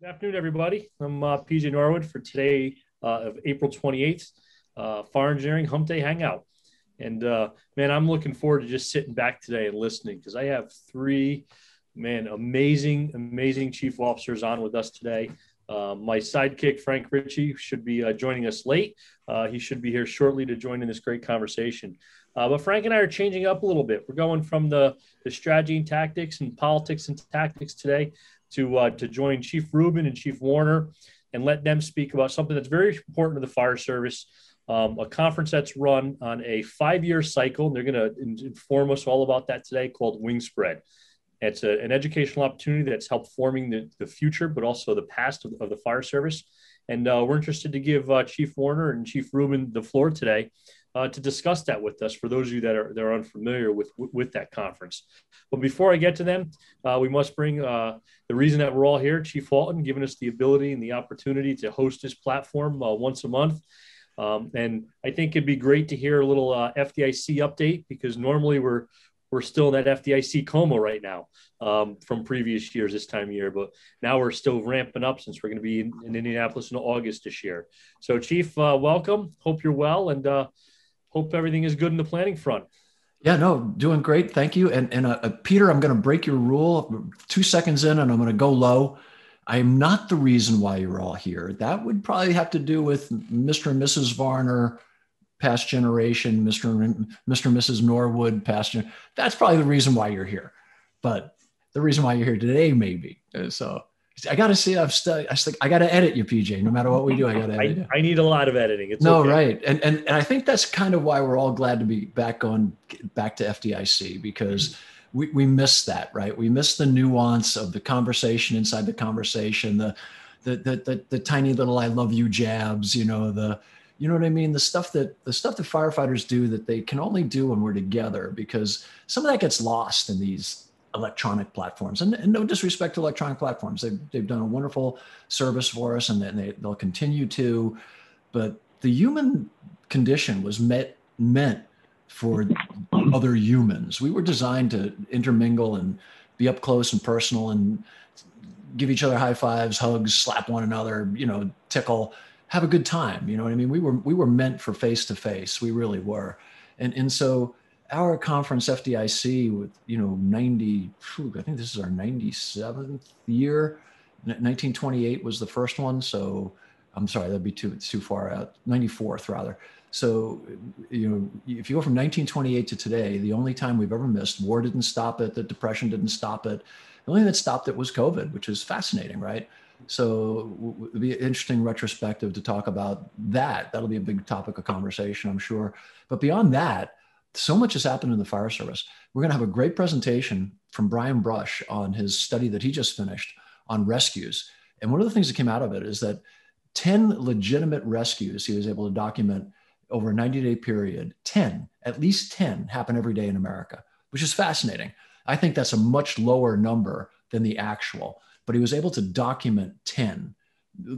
Good afternoon, everybody. I'm uh, PJ Norwood for today uh, of April 28th, uh, Fire Engineering Hump Day Hangout. And uh, man, I'm looking forward to just sitting back today and listening because I have three, man, amazing, amazing chief officers on with us today. Uh, my sidekick, Frank Ricci, should be uh, joining us late. he should be here shortly to join in this great conversation. but Frank and I are changing up a little bit. We're going from the, the strategy and tactics and politics and tactics today to uh, to join Chief Rubin and Chief Varner and let them speak about something that's very important to the fire service. Um, a conference that's run on a five-year cycle. And they're going to inform us all about that today, called Wingspread. It's a, an educational opportunity that's helped forming the, the future, but also the past of, of the fire service. And uh, we're interested to give uh, Chief Varner and Chief Rubin the floor today uh, to discuss that with us for those of you that are, that are unfamiliar with, with that conference. But before I get to them, uh, we must bring uh, the reason that we're all here, Chief Halton, giving us the ability and the opportunity to host this platform uh, once a month. Um, and I think it'd be great to hear a little uh, FDIC update because normally we're we're still in that FDIC coma right now um, from previous years this time of year, but now we're still ramping up since we're going to be in, in, Indianapolis in August this year. So, Chief, uh, welcome. Hope you're well, and uh, hope everything is good in the planning front. Yeah, no, doing great. Thank you. And, and uh, uh Peter, I'm going to break your rule two seconds in and I'm going to go low. I am not the reason why you're all here. That would probably have to do with Mr. and Mrs. Varner, past generation, Mr. and Mr. and Mrs. Norwood, past generation. That's probably the reason why you're here. But the reason why you're here today, maybe. Uh, so I got to see. I've stu- I, st- I got to edit you, PJ. No matter what we do, I got to edit. I, I, need a lot of editing. It's no okay. right, and, and and I think that's kind of why we're all glad to be back on back to FDIC because mm-hmm. we we miss that, right? We miss the nuance of the conversation inside the conversation, the the the the, the tiny little "I love you" jabs, you know the you know what I mean? The stuff that the stuff that firefighters do that they can only do when we're together because some of that gets lost in these electronic platforms. And, and, no disrespect to electronic platforms. They've, they've done a wonderful service for us and they, they'll continue to. But the human condition was met, meant for other humans. We were designed to intermingle and be up close and personal and give each other high fives, hugs, slap one another, you know, tickle, have a good time. You know what I mean? We were we were meant for face to face. We really were. And and so our conference FDIC with you know 90 I think this is our 97th year. 1928 was the first one so I'm sorry that'd be too too far out 94th rather. So you know if you go from 1928 to today the only time we've ever missed war didn't stop it the depression didn't stop it. The only thing that stopped it was COVID which is fascinating right? So it'll be an interesting retrospective to talk about that. That'll be a big topic of conversation I'm sure. But beyond that so much has happened in the fire service. We're going to have a great presentation from Brian Brush on his study that he just finished on rescues. And one of the things that came out of it is that 10 legitimate rescues he was able to document over a 90 day period, 10, at least 10 happen every day in America, which is fascinating. I think that's a much lower number than the actual, but he was able to document 10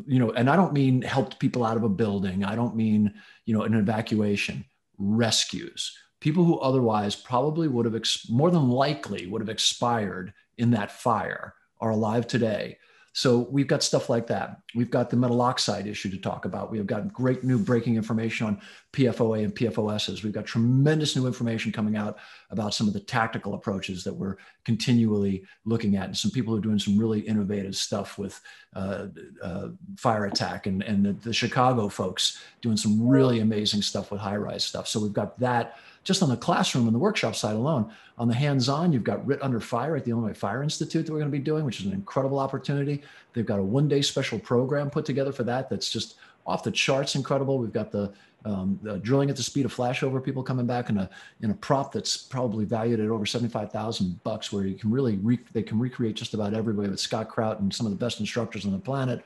you know and i don't mean helped people out of a building i don't mean you know an evacuation rescues people who otherwise probably would have ex- more than likely would have expired in that fire are alive today so we've got stuff like that. We've got the metal oxide issue to talk about. We've got great new breaking information on PFOA and PFOSs. We've got tremendous new information coming out about some of the tactical approaches that we're continually looking at. And some people are doing some really innovative stuff with uh, uh, fire attack and, and the, the Chicago folks doing some really amazing stuff with high rise stuff. So we've got that just on the classroom and the workshop side alone. On the hands-on, you've got RIT Under Fire at the Illinois Fire Institute that we're going to be doing, which is an incredible opportunity. They've got a one-day special program put together for that. That's just off the charts incredible. We've got the, um, the drilling at the speed of flashover people coming back in a in a prop that's probably valued at over seventy five thousand bucks, where you can really re- they can recreate just about everybody with Scott Kraut and some of the best instructors on the planet.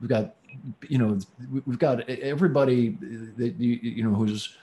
We've got you know we've got everybody that you, you know who's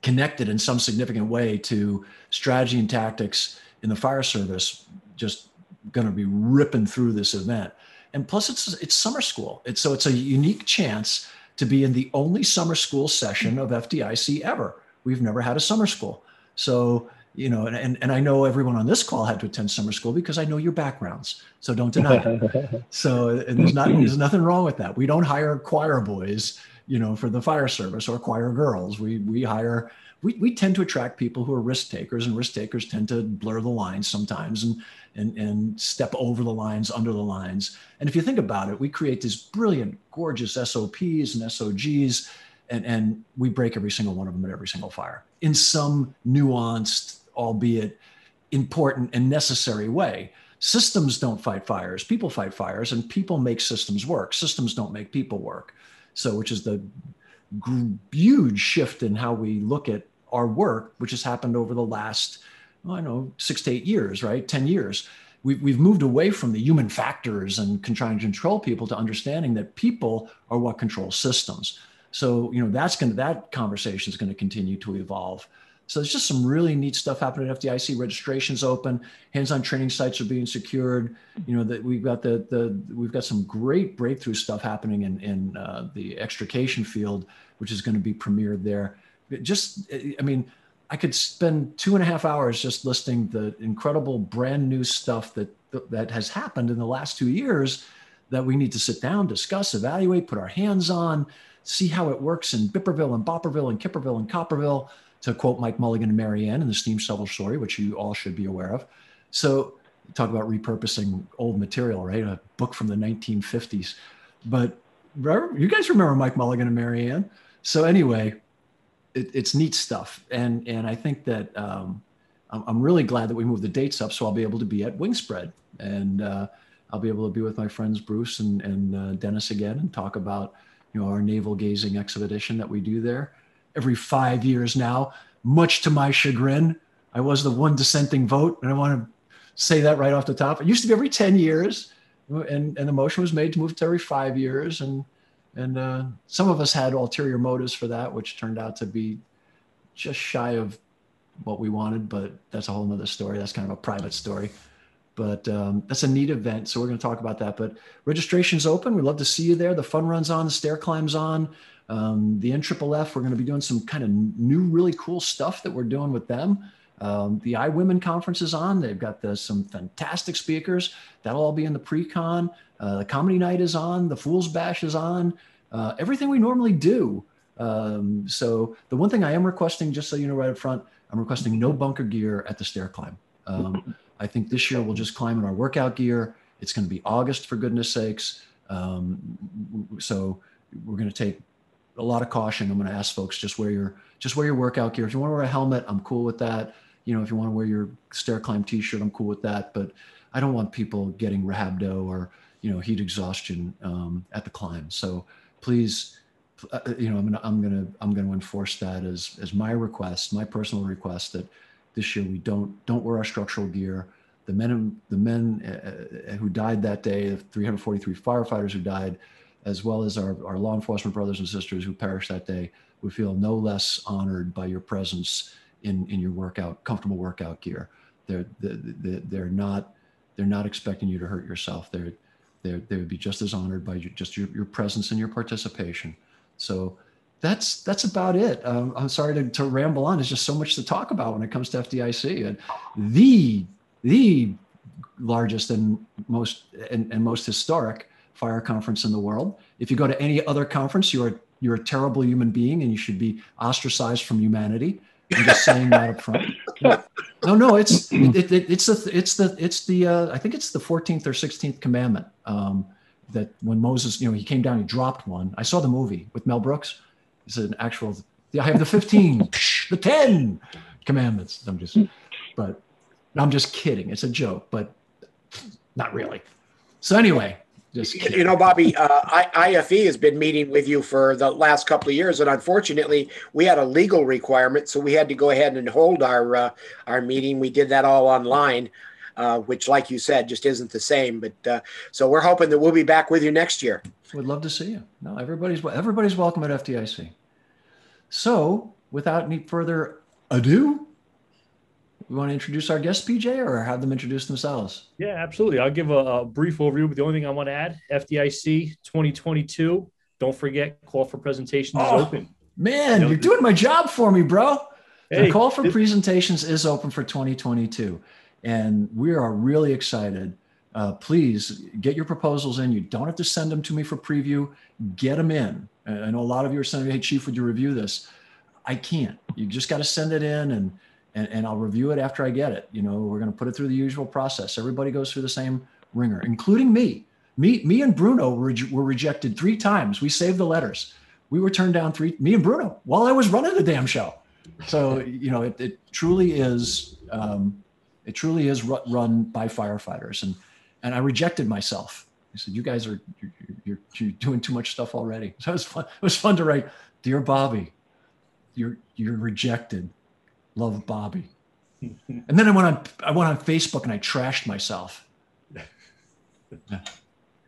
connected in some significant way to strategy and tactics in the fire service just going to be ripping through this event and plus it's it's summer school it's so it's a unique chance to be in the only summer school session of FDIC ever we've never had a summer school so you know, and, and I know everyone on this call had to attend summer school because I know your backgrounds. So don't deny it. so there's not there's nothing wrong with that. We don't hire choir boys, you know, for the fire service or choir girls. We we hire we, we tend to attract people who are risk takers and risk takers tend to blur the lines sometimes and and and step over the lines under the lines. And if you think about it, we create these brilliant, gorgeous SOPs and SOGs and, and we break every single one of them at every single fire in some nuanced albeit important and necessary way. Systems don't fight fires, people fight fires, and people make systems work. Systems don't make people work. So, which is the huge shift in how we look at our work, which has happened over the last, well, I know, six to eight years, right? 10 years. We've, we've moved away from the human factors and trying to control people to understanding that people are what control systems. So, you know, that's going to, that conversation is going to continue to evolve. So there's just some really neat stuff happening at FDIC. Registrations open, hands-on training sites are being secured. You know that we've got the the we've got some great breakthrough stuff happening in in uh, the extrication field, which is going to be premiered there. Just I mean, I could spend two and a half hours just listing the incredible brand new stuff that that has happened in the last two years that we need to sit down, discuss, evaluate, put our hands on, see how it works in Bipperville and Bopperville and Kipperville and Copperville to quote Mike Mulligan and Mary Anne in the steam shovel story, which you all should be aware of. So talk about repurposing old material, right? A book from the 1950s. But you guys remember Mike Mulligan and Mary Anne. So anyway, it, it's neat stuff. And, and I think that um, I'm, really glad that we moved the dates up so I'll be able to be at Wingspread and uh, I'll be able to be with my friends Bruce and, and uh, Dennis again and talk about, you know, our navel gazing expedition that we do there every five years now, much to my chagrin. I was the one dissenting vote, and I want to say that right off the top. It used to be every 10 years, and, and the motion was made to move to every five years. And, and uh, some of us had ulterior motives for that, which turned out to be just shy of what we wanted, but that's a whole nother story. That's kind of a private story. But um, that's a neat event. So we're going to talk about that. But registration's open. We'd love to see you there. The fun runs on, the stair climbs on. Um, the NFFF, we're going to be doing some kind of new, really cool stuff that we're doing with them. Um, the iWomen conference is on. They've got the, some fantastic speakers. That'll all be in the pre-con. Uh, the comedy night is on. The Fools Bash is on. Uh, everything we normally do. Um, so the one thing I am requesting, just so you know right up front, I'm requesting no bunker gear at the stair climb. Um, I think this year we'll just climb in our workout gear. It's going to be August for goodness sakes. Um, so we're going to take a lot of caution. I'm going to ask folks just wear your just wear your workout gear. If you want to wear a helmet, I'm cool with that. You know, if you want to wear your stair climb T-shirt, I'm cool with that. But I don't want people getting rhabdo or you know heat exhaustion um, at the climb. So please, uh, you know, I'm gonna I'm gonna I'm gonna enforce that as as my request, my personal request that this year we don't don't wear our structural gear. The men the men uh, uh who died that day, the 343 firefighters who died as well as our, our law enforcement brothers and sisters who perished that day, we feel no less honored by your presence in, in your workout, comfortable workout gear. They're, they're, they're not, they're not expecting you to hurt yourself. They're, they're, they would be just as honored by just your, your presence and your participation. So that's, that's about it. Um, I'm sorry to, to ramble on. There's just so much to talk about when it comes to FDIC and the, the largest and most, and, and most historic fire conference in the world. If you go to any other conference, you're you're a terrible human being and you should be ostracized from humanity. I'm just saying that up front. No, no, it's it, it, it's the it's the it's the uh, I think it's the 14th or 16th commandment um, that when Moses, you know, he came down, he dropped one. I saw the movie with Mel Brooks. It's an actual. I have the 15, the 10 commandments. I'm just, but I'm just kidding. It's a joke, but not really. So anyway, just you know, Bobby, uh, IFE has been meeting with you for the last couple of years, and unfortunately, we had a legal requirement, so we had to go ahead and hold our uh, our meeting. We did that all online, uh, which, like you said, just isn't the same. But uh, so we're hoping that we'll be back with you next year. We'd love to see you. No, everybody's everybody's welcome at FDIC. So, without any further ado, we want to introduce our guest, PJ, or have them introduce themselves? Yeah, absolutely. I'll give a, a, brief overview, but the only thing I want to add FDIC 2022. Don't forget, call for presentations oh, is open. Man, you are doing my job for me, bro. the call for presentations is open for 2022, and we are really excited. Uh, please get your proposals in. You don't have to send them to me for preview. Get them in. I know a lot of you are saying, "Hey, Chief, would you review this?" I can't. You just got to send it in, and and, and I'll review it after I get it. You know, we're going to put it through the usual process. Everybody goes through the same ringer, including me. Me, me and Bruno were, were rejected three times. We saved the letters. We were turned down three, me and Bruno, while I was running the damn show. So, you know, it, it truly is, um, it truly is run by firefighters. And, and I rejected myself. I said, you guys are, you're, you're, you're doing too much stuff already. So it was fun. It was fun to write, dear Bobby, you're, you're rejected. Love Bobby. and then I went on, I went on Facebook and I trashed myself.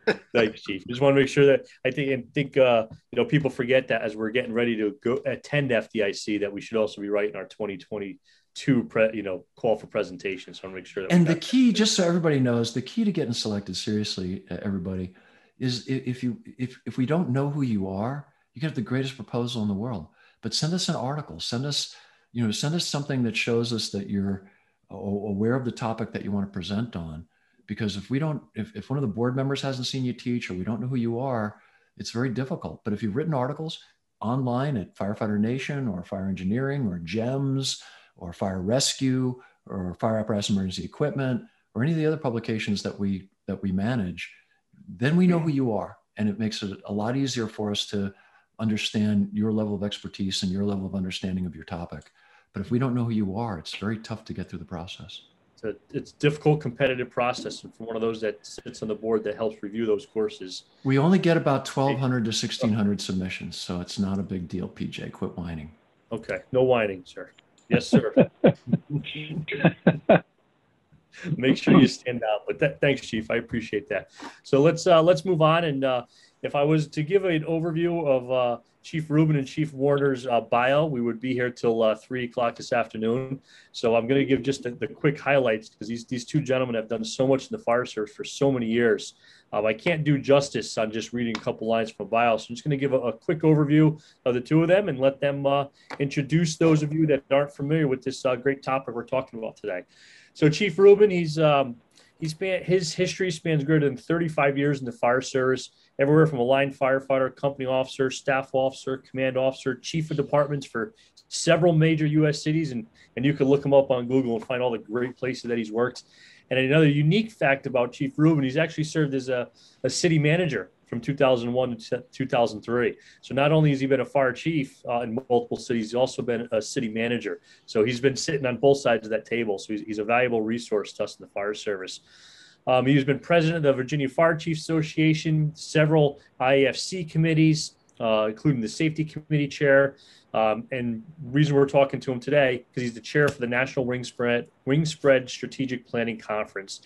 Thanks, Chief. Just want to make sure that I think and think uh, you know people forget that as we're getting ready to go attend FDIC that we should also be writing our 2022 pre, you know call for presentation. So I want to make sure that. And the key, that. just so everybody knows, the key to getting selected seriously, everybody, is if you if if we don't know who you are, you can have the greatest proposal in the world, but send us an article, send us you know send us something that shows us that you're aware of the topic that you want to present on. Because if we don't if, if one of the board members hasn't seen you teach or we don't know who you are it's very difficult. But if you've written articles online at firefighter nation or fire engineering or JEMS or fire rescue or fire apparatus emergency equipment or any of the other publications that we that we manage then we know who you are. And it makes it a lot easier for us to understand your level of expertise and your level of understanding of your topic. But if we don't know who you are it's very tough to get through the process. It's a, it's difficult competitive process and from one of those that sits on the board that helps review those courses. We only get about 1200 to 1600 submissions so it's not a big deal pj quit whining. Okay. No whining sir. Yes sir. Make sure you stand out. But that, thanks chief. I appreciate that. So let's uh, let's move on and uh, if i was to give an overview of uh, Chief Rubin and Chief Varner's uh, bio. We would be here till uh, three o'clock this afternoon. So I'm going to give just the, the quick highlights because these, these two gentlemen have done so much in the fire service for so many years. Um, I can't do justice on just reading a couple lines from bio. So I'm just going to give a, a, quick overview of the two of them and let them uh, introduce those of you that aren't familiar with this uh, great topic we're talking about today. So Chief Rubin, he's um, he's his history spans greater than 35 years in the fire service everywhere from a line firefighter, company officer, staff officer, command officer, chief of departments for several major U.S. cities, and and you can look him up on Google and find all the great places that he's worked. And another unique fact about Chief Rubin, he's actually served as a, a city manager from 2001 to 2003. So not only has he been a fire chief uh, in multiple cities, he's also been a city manager. So he's been sitting on both sides of that table. So he's, he's a valuable resource to us in the fire service. Um, he's been president of the Virginia Fire Chiefs Association, several IAFC committees, uh, including the safety committee chair. Um, and reason we're talking to him today because he's the chair for the National Wingspread Wing Spread Strategic Planning Conference.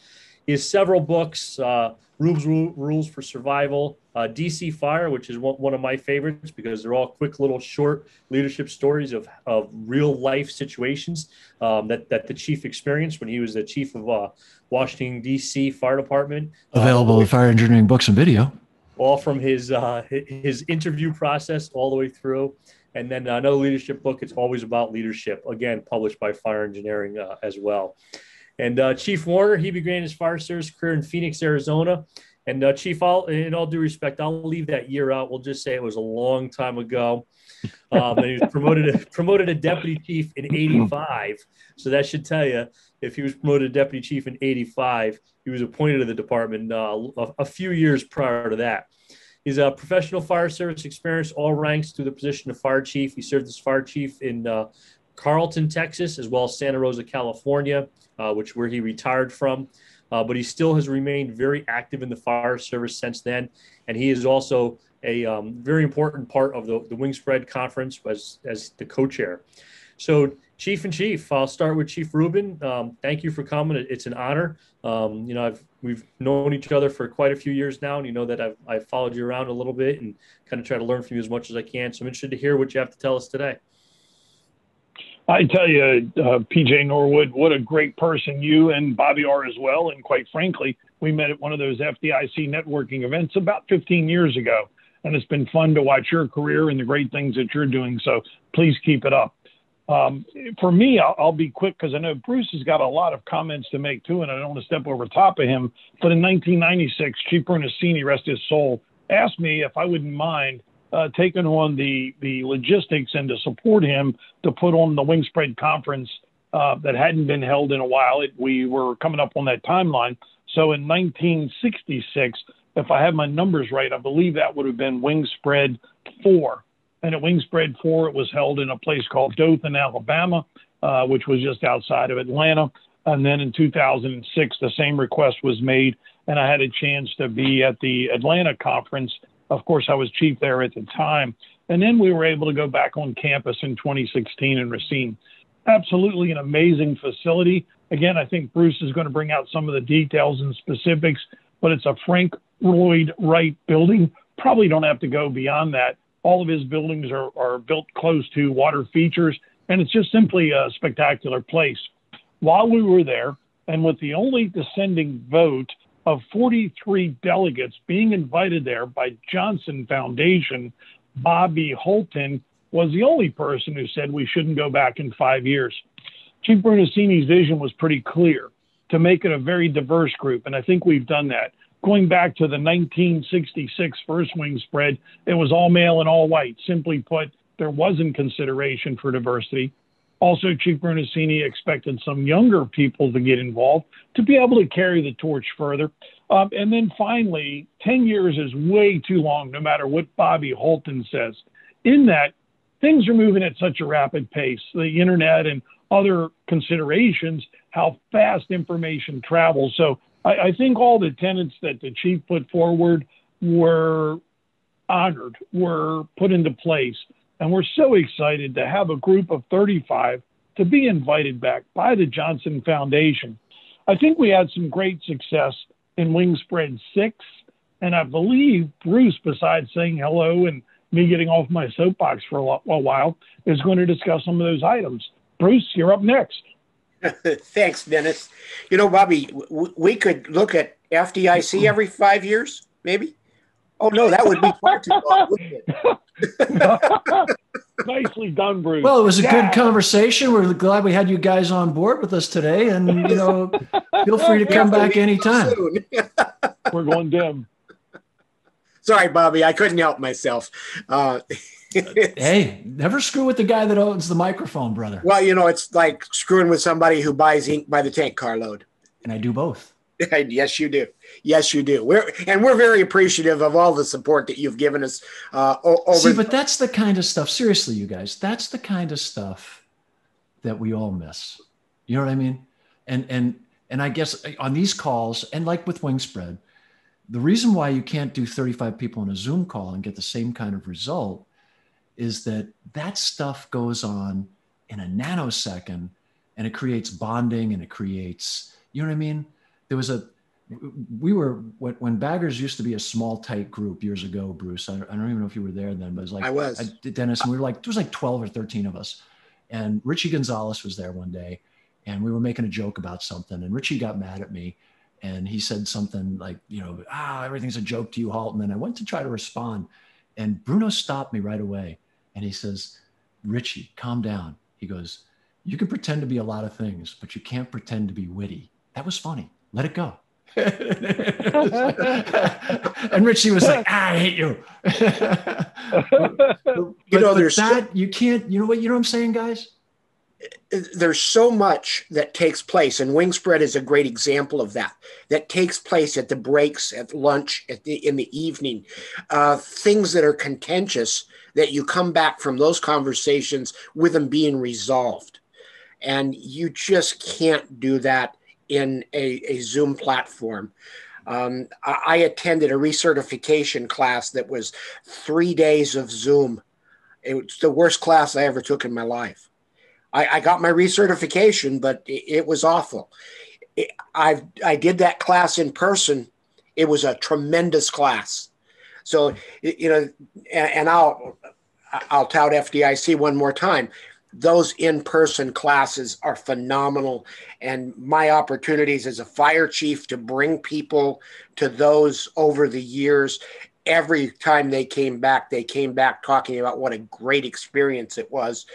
Has several books, uh, Rules, Rules for Survival, uh, DC Fire, which is one, one of my favorites because they're all quick little short leadership stories of, of real life situations um, that, that the chief experienced when he was the chief of uh, Washington, DC Fire Department. Available uh, with Fire Engineering books and video. All from his, uh, his interview process all the way through. And then another leadership book, it's always about leadership, again, published by Fire Engineering uh, as well. And uh, Chief Varner, he began his fire service career in Phoenix, Arizona. And uh, Chief, I'll, in all due respect, I'll leave that year out. We'll just say it was a long time ago. Um, and he was promoted to, promoted to deputy chief in '85. So that should tell you if he was promoted to deputy chief in '85, he was appointed to the department uh, a, a, few years prior to that. He's a professional fire service experience, all ranks through the position of fire chief. He served as fire chief in uh, Carrollton, Texas, as well as Santa Rosa, California, uh, which where he retired from. Uh, but he still has remained very active in the fire service since then, and he is also a um, very important part of the, the Wingspread Conference as as the co-chair. So, Chief and Chief, I'll start with Chief Rubin. Um, thank you for coming. It's an honor. Um, you know, I've we've known each other for quite a few years now, and you know that I've I've followed you around a little bit and kind of try to learn from you as much as I can. So I'm interested to hear what you have to tell us today. I tell you, uh, PJ Norwood, what a great person you and Bobby are as well. And quite frankly, we met at one of those FDIC networking events about 15 years ago. And it's been fun to watch your career and the great things that you're doing. So please keep it up. Um, for me, I'll, I'll be quick because I know Bruce has got a lot of comments to make too, and I don't want to step over top of him. But in 1996, Chief Brunacini, rest his soul, asked me if I wouldn't mind uh, taking on the the logistics and to support him to put on the Wingspread conference uh, that hadn't been held in a while. It, we were coming up on that timeline. So in 1966, if I have my numbers right, I believe that would have been wing spread four. And at Wingspread four, it was held in a place called Dothan, Alabama, uh, which was just outside of Atlanta. And then in 2006, the same request was made, and I had a chance to be at the Atlanta conference. Of course, I was chief there at the time. And then we were able to go back on campus in 2016 in Racine. Absolutely an amazing facility. Again, I think Bruce is going to bring out some of the details and specifics, but it's a Frank Lloyd Wright building. Probably don't have to go beyond that. All of his buildings are, are built close to water features, and it's just simply a spectacular place. While we were there, and with the only descending vote of 43 delegates being invited there by Johnson Foundation, Bobby Halton was the only person who said we shouldn't go back in five years. Chief Brunacini's vision was pretty clear to make it a very diverse group, and I think we've done that. Going back to the 1966 first Wingspread, it was all male and all white. Simply put, there wasn't consideration for diversity. Also, Chief Brunacini expected some younger people to get involved to be able to carry the torch further. Um, and then finally, 10 years is way too long, no matter what Bobby Halton says. In that, things are moving at such a rapid pace. The internet and other considerations, how fast information travels. So I, I think all the tenets that the chief put forward were honored, were put into place. And we're so excited to have a group of 35 to be invited back by the Johnson Foundation. I think we had some great success in Wingspread 6. And I believe Bruce, besides saying hello and me getting off my soapbox for a, a while, is going to discuss some of those items. Bruce, you're up next. Thanks, Dennis. You know, Bobby, w- we could look at FDIC every five years, maybe. Oh no, that would be far too long, Nicely done, Bruce. Well, it was a yeah. good conversation. We're glad we had you guys on board with us today, and you know, feel free to come back anytime. We're going dim. Sorry, Bobby, I couldn't help myself. Uh, hey, never screw with the guy that owns the microphone, brother. Well, you know, it's like screwing with somebody who buys ink by the tank carload. And I do both. yes, you do. Yes, you do. We're and we're very appreciative of all the support that you've given us. Uh, over- See, but that's the kind of stuff. Seriously, you guys, that's the kind of stuff that we all miss. You know what I mean? And and and I guess on these calls, and like with Wingspread, the reason why you can't do 35 people in a Zoom call and get the same kind of result is that that stuff goes on in a nanosecond and it creates bonding and it creates, you know what I mean? There was a, we were, when Baggers used to be a small, tight group years ago, Bruce, I, don't even know if you were there then, but it was like, I was. Dennis, and we were like, there was like 12 or 13 of us. And Richie Gonzalez was there one day and we were making a joke about something and Richie got mad at me and he said something like, you know, ah, everything's a joke to you, Halton. And then I went to try to respond and Bruno stopped me right away and he says, Richie, calm down. He goes, You can pretend to be a lot of things, but you can't pretend to be witty. That was funny. Let it go. and Richie was like, ah, I hate you. but, you know, there's that, you can't, you know what, you know what I'm saying, guys? there's so much that takes place, and Wingspread is a great example of that. That takes place at the breaks, at lunch, at the, in the evening. Uh, things that are contentious that you come back from those conversations with them being resolved, and you just can't do that in a, a Zoom platform. Um, I, attended a recertification class that was three days of Zoom. It was the worst class I ever took in my life I, I got my recertification, but it, it was awful. It, I I did that class in person. It was a tremendous class. So you know, and, and I'll I'll tout FDIC one more time. Those in-person classes are phenomenal, and my opportunities as a fire chief to bring people to those over the years every time they came back, they came back talking about what a great experience it was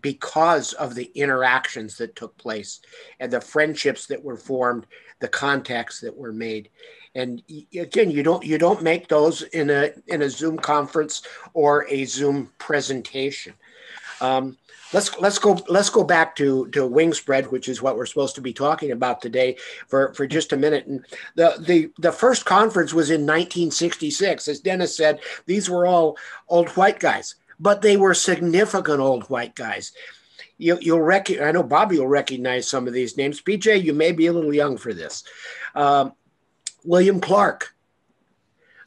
because of the interactions that took place and the friendships that were formed, the contacts that were made. And again, you don't you don't make those in a in a Zoom conference or a Zoom presentation. Um, let's let's go let's go back to to Wingspread, which is what we're supposed to be talking about today for for just a minute. And the the the first conference was in 1966, as Dennis said. These were all old white guys but they were significant old white guys. You, you'll recognize, I know Bobby will recognize some of these names. PJ, you may be a little young for this. Um, William Clark.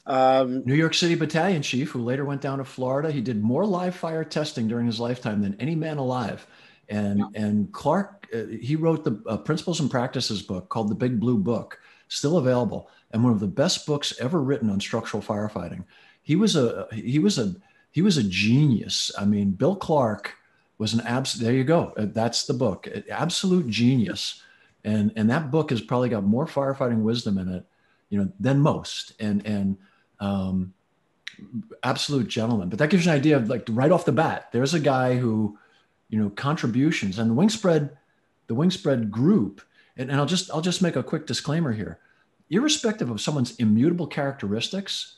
Um, New York City battalion chief who later went down to Florida. He did more live fire testing during his lifetime than any man alive. And, yeah. and Clark, uh, he wrote the uh, Principles and Practices book called The Big Blue Book, still available, and one of the best books ever written on structural firefighting. He was a he was a he was a genius. I mean, Bill Clark was an abs. There you go. Uh, that's the book. Absolute genius. And and that book has probably got more firefighting wisdom in it, you know, than most. And and um, absolute gentleman. But that gives you an idea of like right off the bat. There's a guy who, you know, contributions and the Wingspread, the Wingspread group. And, and I'll just I'll just make a quick disclaimer here. Irrespective of someone's immutable characteristics,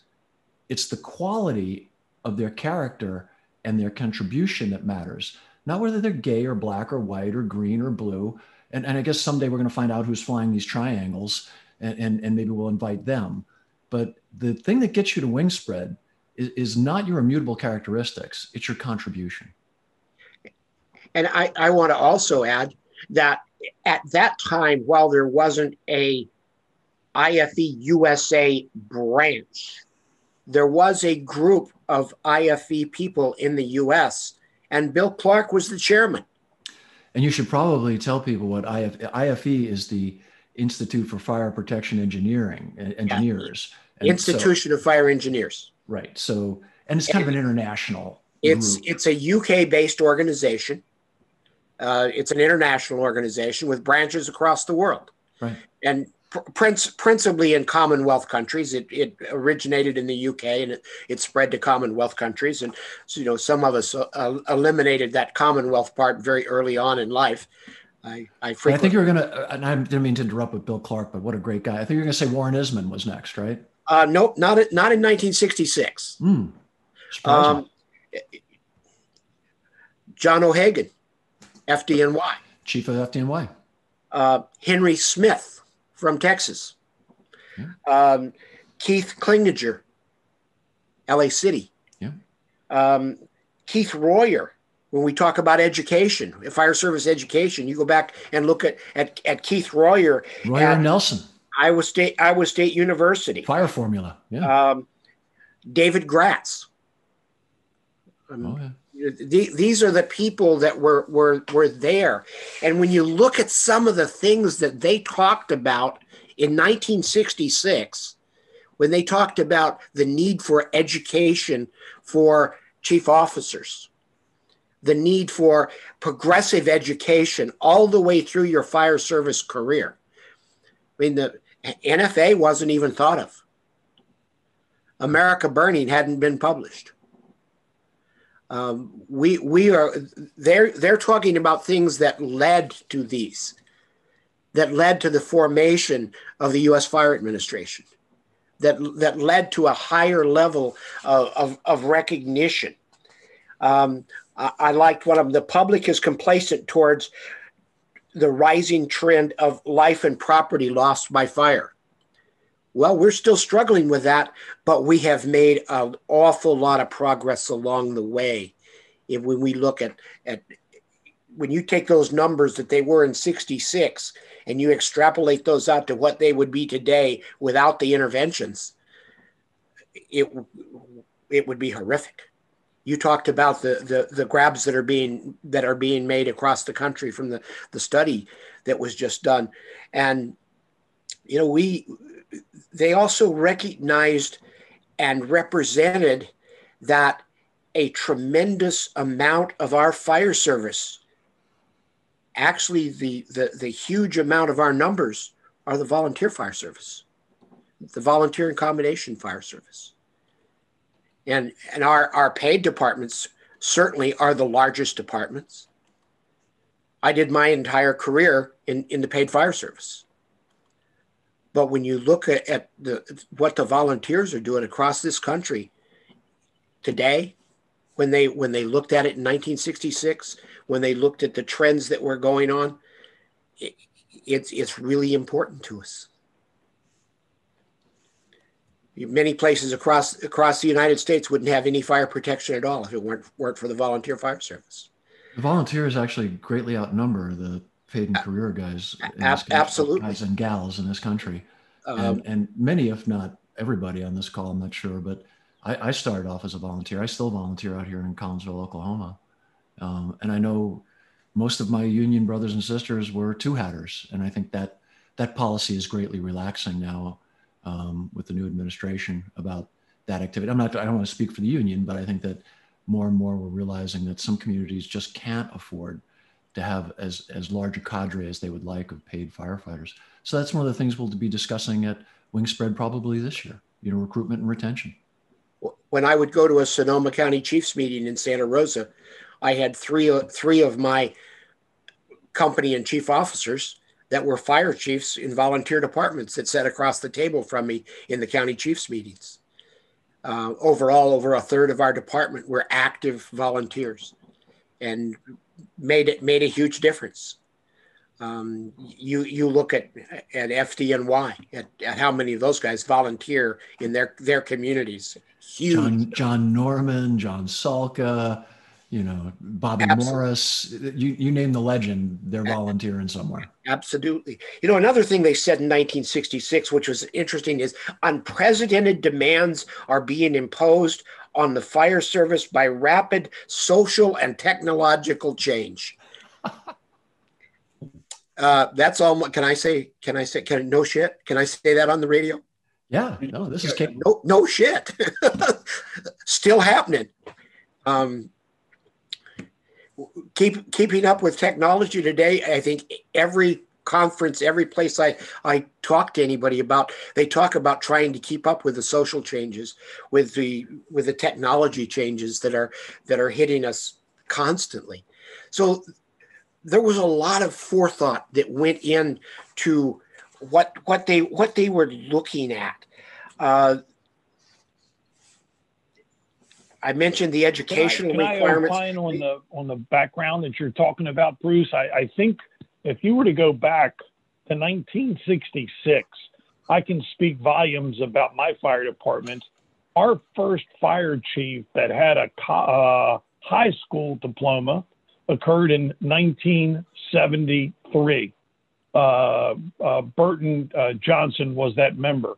it's the quality of their character and their contribution that matters, not whether they're gay or black or white or green or blue. And, and I guess someday we're going to find out who's flying these triangles and, and, and maybe we'll invite them. But the thing that gets you to Wingspread is, is not your immutable characteristics, it's your contribution. And I, I want to also add that at that time, while there wasn't a IFE USA branch, there was a group of IFE people in the US, and Bill Clark was the chairman. And you should probably tell people what IF, IFE is the Institute for Fire Protection Engineering Engineers. Yeah. Institution so, of Fire Engineers. Right. So, and it's kind and of an international. It's group. it's a UK based organization. Uh, it's an international organization with branches across the world. Right. And prince, principally in Commonwealth countries. It, it originated in the UK and it, it spread to Commonwealth countries. And so, you know, some of us uh, eliminated that Commonwealth part very early on in life. I, I, I think you were going to, and I didn't mean to interrupt with Bill Clark, but what a great guy. I think you were going to say Warren Isman was next, right? Uh, nope, not, not in 1966. Mm, um, John O'Hagan, FDNY. Chief of FDNY. Uh, Henry Smith, from Texas. Yeah. Um, Keith Klinginger, LA City. Yeah. Um, Keith Royer, when we talk about education, fire service education, you go back and look at, at, at Keith Royer. Royer at Nelson. Iowa State, Iowa State University. Fire formula. Yeah. Um, David Gratz. Um, oh, yeah. The, these are the people that were, were, were there. And when you look at some of the things that they talked about in 1966, when they talked about the need for education for chief officers, the need for progressive education all the way through your fire service career. I mean, the NFA wasn't even thought of. America Burning hadn't been published. Um, we we are they're they're talking about things that led to these, that led to the formation of the U.S. Fire Administration, that that led to a higher level of of, of recognition. Um, I, I liked one of them. The public is complacent towards the rising trend of life and property lost by fire. Well, we're still struggling with that, but we have made an awful lot of progress along the way. If when we look at, at when you take those numbers that they were in 66 and you extrapolate those out to what they would be today without the interventions, it it would be horrific. You talked about the, the the grabs that are being that are being made across the country from the, the study that was just done. And you know, we they also recognized and represented that a tremendous amount of our fire service, actually the, the, the huge amount of our numbers are the volunteer fire service, the volunteer and combination fire service. And, and our, our paid departments certainly are the largest departments. I did my entire career in, in the paid fire service. But when you look at, at the what the volunteers are doing across this country today, when they when they looked at it in 1966, when they looked at the trends that were going on, it, it's it's really important to us. Many places across across the United States wouldn't have any fire protection at all if it weren't weren't for the volunteer fire service. The volunteers actually greatly outnumber the paid and career guys, country, absolutely, guys and gals in this country, um, and, and many, if not everybody on this call, I'm not sure, but I, I, started off as a volunteer. I still volunteer out here in Collinsville, Oklahoma, um, and I know most of my union brothers and sisters were two hatters, and I think that that policy is greatly relaxing now um, with the new administration about that activity. I'm not, I don't want to speak for the union, but I think that more and more we're realizing that some communities just can't afford to have as, as large a cadre as they would like of paid firefighters. So that's one of the things we'll be discussing at Wingspread probably this year, you know, recruitment and retention. When I would go to a Sonoma County Chiefs meeting in Santa Rosa, I had three, three of my company and chief officers that were fire chiefs in volunteer departments that sat across the table from me in the county chiefs meetings. Uh, overall, over a third of our department were active volunteers, and made it made a huge difference. Um, you you look at at FDNY at, at how many of those guys volunteer in their their communities. Huge. John, John Norman, John Salka, you know, Bobby Absolutely. Morris, you, you name the legend, they're volunteering somewhere. Absolutely. You know, another thing they said in 1966, which was interesting, is unprecedented demands are being imposed on the fire service by rapid social and technological change. uh, that's all. Can I say? Can I say? Can no shit? Can I say that on the radio? Yeah. No, this is no no shit. Still happening. Um, keep keeping up with technology today. I think every conference, every place I, I talk to anybody about, they talk about trying to keep up with the social changes, with the with the technology changes that are that are hitting us constantly. So there was a lot of forethought that went in to what what they what they were looking at. Uh, I mentioned the educational can I, can requirements. I on the on the background that you're talking about, Bruce? I, I think if you were to go back to 1966, I can speak volumes about my fire department. Our first fire chief that had a uh, high school diploma occurred in 1973. Uh, uh, Burton uh, Johnson was that member.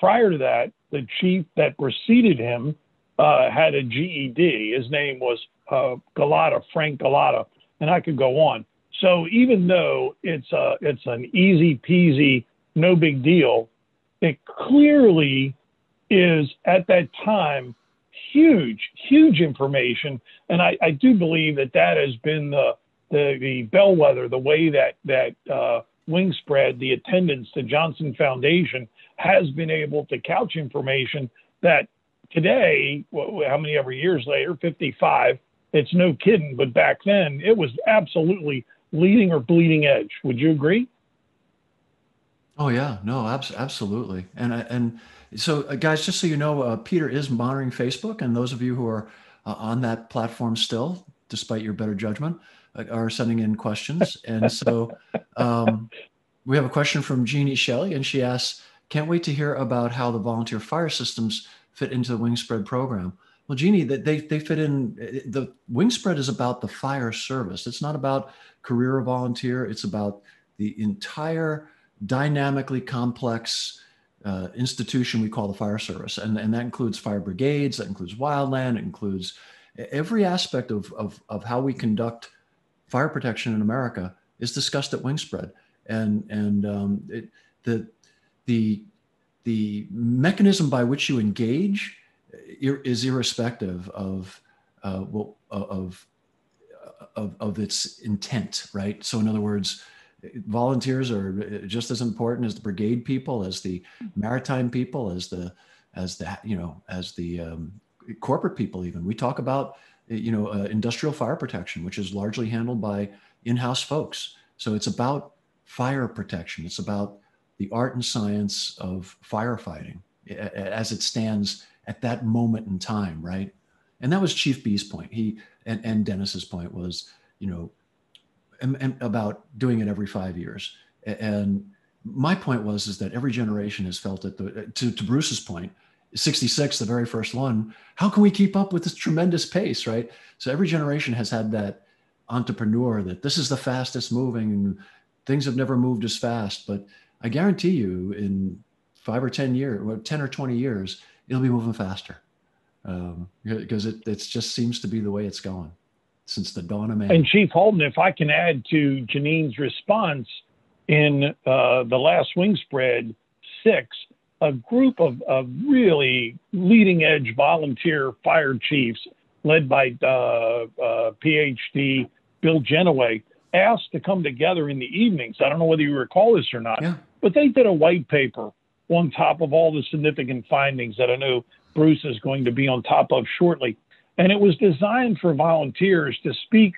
Prior to that, the chief that preceded him uh, had a GED. His name was uh, Galata, Frank Galata, and I could go on. So even though it's a, it's an easy peasy, no big deal, it clearly is at that time huge, huge information. And I, I do believe that that has been the, the, the bellwether, the way that, that uh, Wingspread, the attendance, the Johnson Foundation has been able to couch information that today, how many ever years later, 55, it's no kidding. But back then, it was absolutely leading or bleeding edge. Would you agree? Oh yeah, no, abs- absolutely. And and so, uh, guys, just so you know, uh, Peter is monitoring Facebook, and those of you who are uh, on that platform still, despite your better judgment, uh, are sending in questions. and so, um, we have a question from Jeannie Shelley, and she asks, "Can't wait to hear about how the volunteer fire systems fit into the Wingspread program. Well, Jeannie, they, they fit in. The Wingspread is about the fire service. It's not about career or volunteer. It's about the entire dynamically complex uh, institution we call the fire service. And, and that includes fire brigades, that includes wildland, it includes every aspect of, of, of how we conduct fire protection in America is discussed at Wingspread. And, and um, it, the, the the mechanism by which you engage is irrespective of uh, well, of, of, of its intent, right? So, in other words, volunteers are just as important as the brigade people, as the maritime people, as the as the you know as the um, corporate people even. We talk about you know uh, industrial fire protection, which is largely handled by in-house folks. So it's about fire protection. It's about the art and science of firefighting as it stands at that moment in time, right? And that was Chief B's point. He and, and Dennis's point was, you know, and, and about doing it every five years. And my point was is that every generation has felt it. The, to, to Bruce's point, 66, the very first one. How can we keep up with this tremendous pace, right? So every generation has had that entrepreneur that this is the fastest moving and things have never moved as fast. But I guarantee you, in five or 10 years, or 10 or 20 years, it'll be moving faster um, because it it just seems to be the way it's going since the dawn of man. And Chief Halton, if I can add to Janine's response, in uh, the last Wingspread six, a group of, of really leading edge volunteer fire chiefs led by uh, uh, PhD Bill Jenaway asked to come together in the evenings. I don't know whether you recall this or not, yeah. But they did a white paper on top of all the significant findings that I know Bruce is going to be on top of shortly. And it was designed for volunteers to speak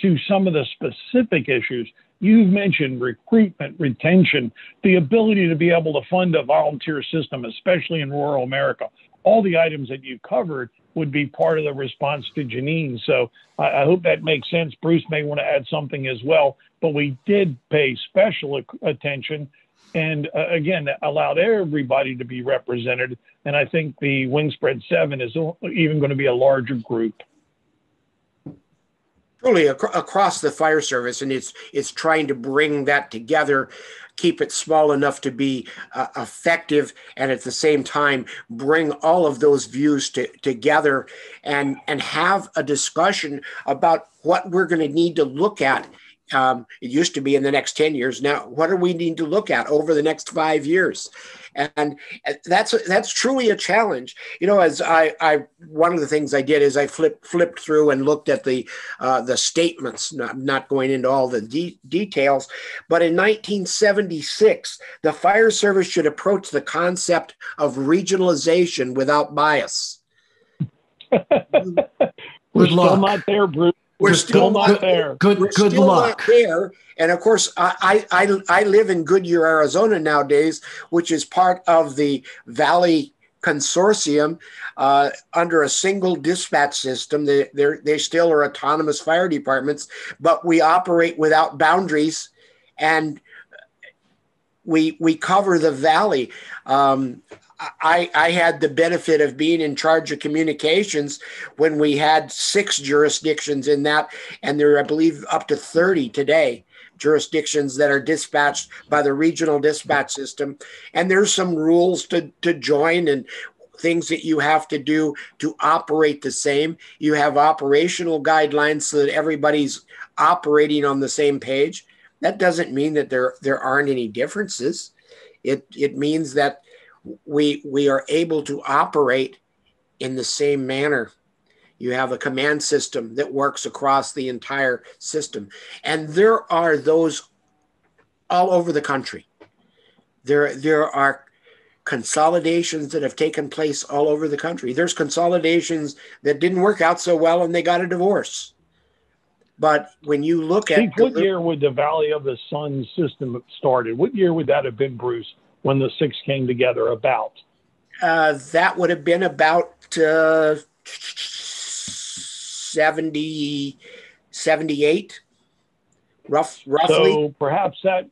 to some of the specific issues. You've mentioned recruitment, retention, the ability to be able to fund a volunteer system, especially in rural America. All the items that you covered would be part of the response to Janine. So I, I hope that makes sense. Bruce may want to add something as well, but we did pay special attention and uh, again allowed everybody to be represented. And I think the Wingspread seven is even going to be a larger group. Truly ac- across the fire service, and it's it's trying to bring that together, keep it small enough to be uh, effective, and at the same time bring all of those views to, together, and and have a discussion about what we're going to need to look at um, it used to be in the next 10 years. Now, what do we need to look at over the next five years? And that's that's truly a challenge. You know, as I, I one of the things I did is I flipped flipped through and looked at the uh, the statements. Not, not going into all the de- details, but in 1976, the fire service should approach the concept of regionalization without bias. We're still not there, Bruce. We're still not good, there. Good, We're good still luck. Not there. And of course, I, I, I live in Goodyear, Arizona nowadays, which is part of the Valley Consortium uh, under a single dispatch system. They, they still are autonomous fire departments, but we operate without boundaries and we, we cover the valley. Um, I, I had the benefit of being in charge of communications when we had six jurisdictions in that, and there are, I believe, up to 30 today jurisdictions that are dispatched by the regional dispatch system. And there's some rules to, to join and things that you have to do to operate the same. You have operational guidelines so that everybody's operating on the same page. That doesn't mean that there, there aren't any differences. It, it means that we we are able to operate in the same manner. You have a command system that works across the entire system. And there are those all over the country. There there are consolidations that have taken place all over the country. There's consolidations that didn't work out so well and they got a divorce. But when you look at what year would the valley of the sun system started? What year would that have been bruce when the six came together about? Uh, that would have been about uh, 70, 78, rough, roughly. So perhaps that,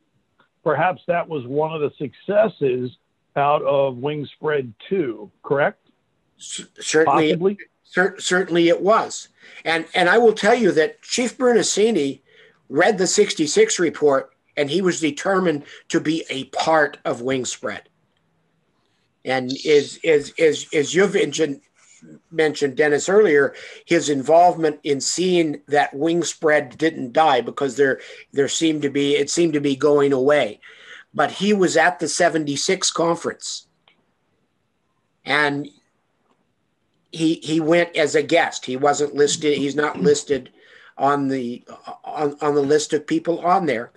perhaps that was one of the successes out of Wingspread 2, correct? C- certainly, Possibly? Cer- certainly it was. And, and I will tell you that Chief Brunacini read the 66 report and he was determined to be a part of Wingspread. And is is is as you've mentioned, mentioned Dennis earlier, his involvement in seeing that Wingspread didn't die because there there seemed to be it seemed to be going away. But he was at the 76 conference. And he he went as a guest. He wasn't listed, he's not listed on the on, on the list of people on there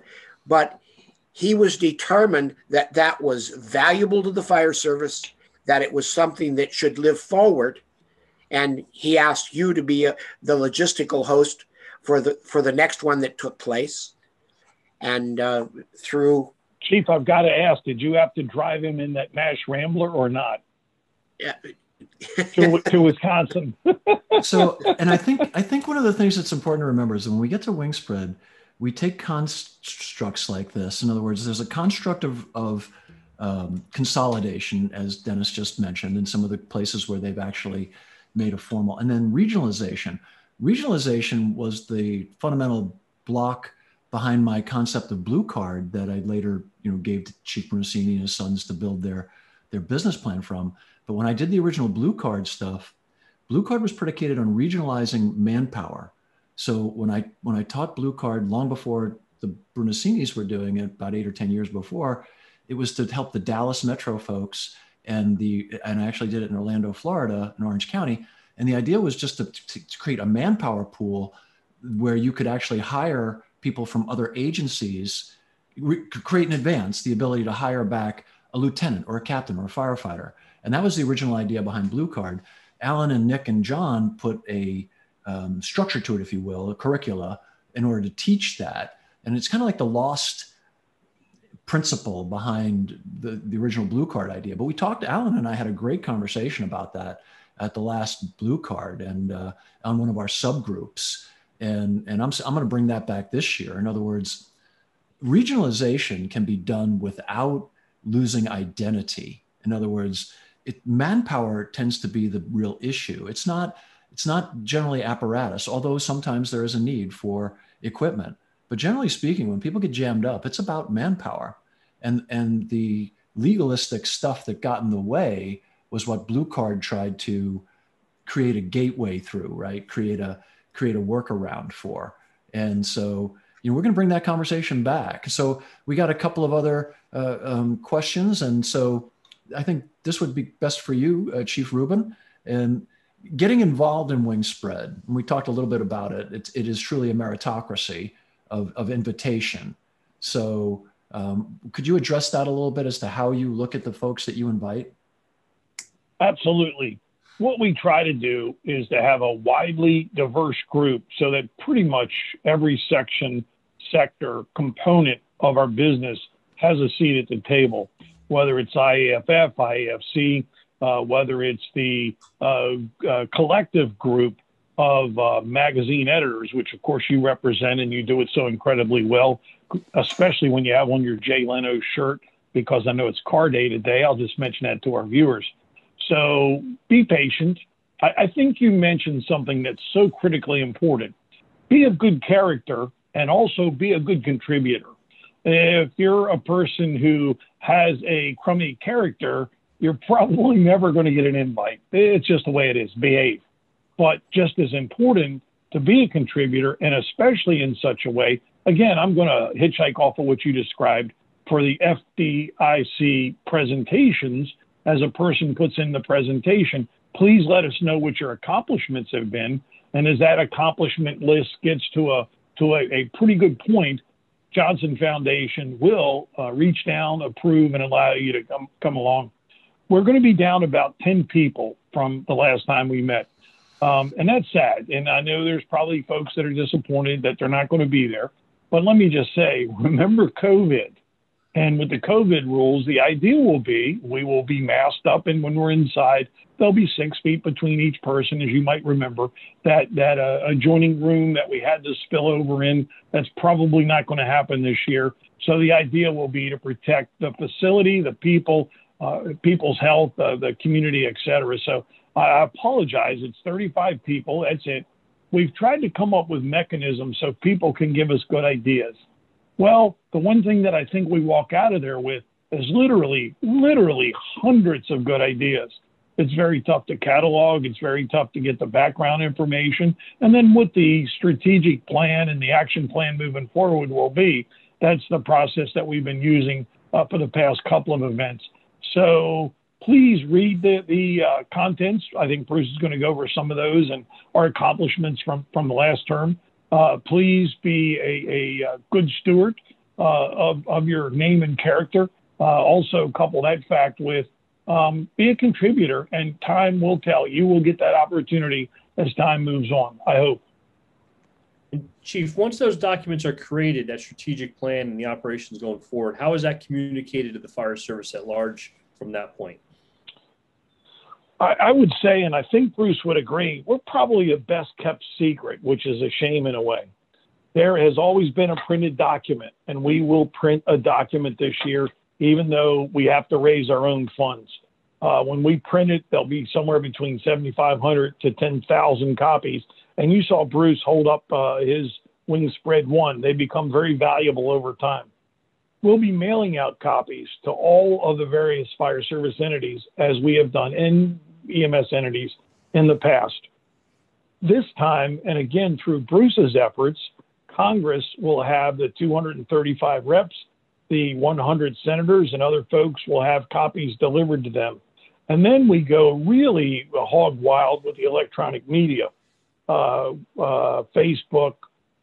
but he was determined that that was valuable to the fire service, that it was something that should live forward, and he asked you to be a, the logistical host for the for the next one that took place. And uh, through Chief, I've got to ask: Did you have to drive him in that Nash Rambler or not? Yeah. to, to Wisconsin. so, and I think I think one of the things that's important to remember is when we get to Wingspread, we take constructs like this. In other words, there's a construct of, of um, consolidation, as Dennis just mentioned, in some of the places where they've actually made a formal, and then regionalization. Regionalization was the fundamental block behind my concept of blue card that I later, you know, gave to Chief Brunacini and his sons to build their their business plan from. But when I did the original blue card stuff, blue card was predicated on regionalizing manpower. So when I when I taught blue card long before the Brunacinis were doing it, about eight or ten years before, it was to help the Dallas metro folks and the and I actually did it in Orlando, Florida, in Orange County. And the idea was just to, to, to create a manpower pool where you could actually hire people from other agencies, re- create in advance the ability to hire back a lieutenant or a captain or a firefighter. And that was the original idea behind Blue Card. Alan and Nick and John put a um, structure to it, if you will, a curricula in order to teach that. And it's kind of like the lost principle behind the, the original blue card idea. But we talked, Alan and I had a great conversation about that at the last blue card and uh, on one of our subgroups. And, and I'm, I'm going to bring that back this year. In other words, regionalization can be done without losing identity. In other words, it, manpower tends to be the real issue. It's not, it's not generally apparatus, although sometimes there is a need for equipment. But generally speaking, when people get jammed up, it's about manpower. And, and the legalistic stuff that got in the way was what Blue Card tried to create a gateway through, right? Create a create a workaround for. And so, you know, we're going to bring that conversation back. So we got a couple of other uh, um, questions, and so I think this would be best for you, uh, Chief Rubin, and getting involved in Wingspread. And we talked a little bit about it. It's, it is truly a meritocracy of, of invitation. So, um, could you address that a little bit as to how you look at the folks that you invite? Absolutely. What we try to do is to have a widely diverse group so that pretty much every section, sector, component of our business has a seat at the table, whether it's IAFF, IAFC, uh, whether it's the uh, uh, collective group of uh, magazine editors, which of course you represent and you do it so incredibly well, especially when you have on your Jay Leno shirt, because I know it's car day today. I'll just mention that to our viewers. So be patient. I, I think you mentioned something that's so critically important. Be of good character and also be a good contributor. If you're a person who has a crummy character, you're probably never going to get an invite. It's just the way it is. Behave but just as important to be a contributor and especially in such a way. Again, I'm going to hitchhike off of what you described for the FDIC presentations. As a person puts in the presentation, please let us know what your accomplishments have been. And as that accomplishment list gets to a to a, a pretty good point, Johnson Foundation will uh, reach down, approve, and allow you to come come along. We're going to be down about 10 people from the last time we met. Um, and that's sad. And I know there's probably folks that are disappointed that they're not going to be there. But let me just say, remember COVID. And with the COVID rules, the idea will be we will be masked up, and when we're inside, there'll be six feet between each person, as you might remember. That that uh, adjoining room that we had to spill over in, that's probably not going to happen this year. So the idea will be to protect the facility, the people, people's health, uh, the community, et cetera. So I apologize. It's 35 people. That's it. We've tried to come up with mechanisms so people can give us good ideas. Well, the one thing that I think we walk out of there with is literally, literally hundreds of good ideas. It's very tough to catalog. It's very tough to get the background information. And then what the strategic plan and the action plan moving forward will be, that's the process that we've been using uh, for the past couple of events. So please read the, the uh, contents. I think Bruce is going to go over some of those and our accomplishments from, from the last term. Uh, please be a, a, uh, good steward uh, of, of your name and character. Uh, also, couple that fact with um, be a contributor, and time will tell. You will get that opportunity as time moves on. I hope. Chief, once those documents are created, that strategic plan and the operations going forward, how is that communicated to the fire service at large from that point? I, I would say, and I think Bruce would agree, we're probably a best kept secret, which is a shame in a way. There has always been a printed document, and we will print a document this year, even though we have to raise our own funds. Uh, when we print it, there'll be somewhere between 7,500 to 10,000 copies. And you saw Bruce hold up uh, his Wingspread one. They become very valuable over time. We'll be mailing out copies to all of the various fire service entities as we have done in EMS entities in the past. This time, and again through Bruce's efforts, Congress will have the 235 reps, the 100 senators, and other folks will have copies delivered to them. And then we go really hog wild with the electronic media, Facebook,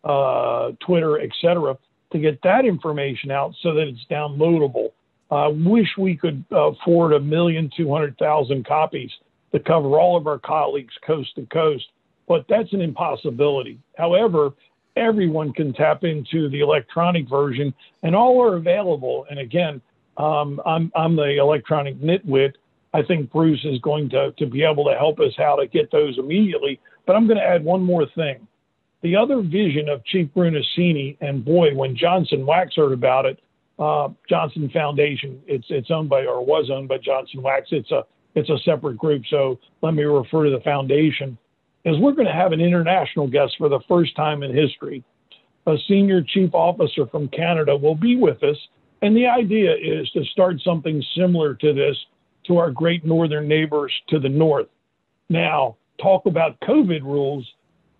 uh, Twitter, etc., to get that information out so that it's downloadable. I wish we could afford a million two hundred thousand copies to cover all of our colleagues coast to coast, but that's an impossibility. However, everyone can tap into the electronic version, and all are available. And again, um, I'm, I'm the electronic nitwit. I think Bruce is going to, to be able to help us how to get those immediately. But I'm going to add one more thing. The other vision of Chief Brunacini, and boy, when Johnson Wax heard about it, uh, Johnson Foundation, it's it's owned by or was owned by Johnson Wax. It's a it's a separate group. So let me refer to the foundation. Is we're going to have an international guest for the first time in history. A senior chief officer from Canada will be with us. And the idea is to start something similar to this to our great northern neighbors to the north. Now, talk about COVID rules.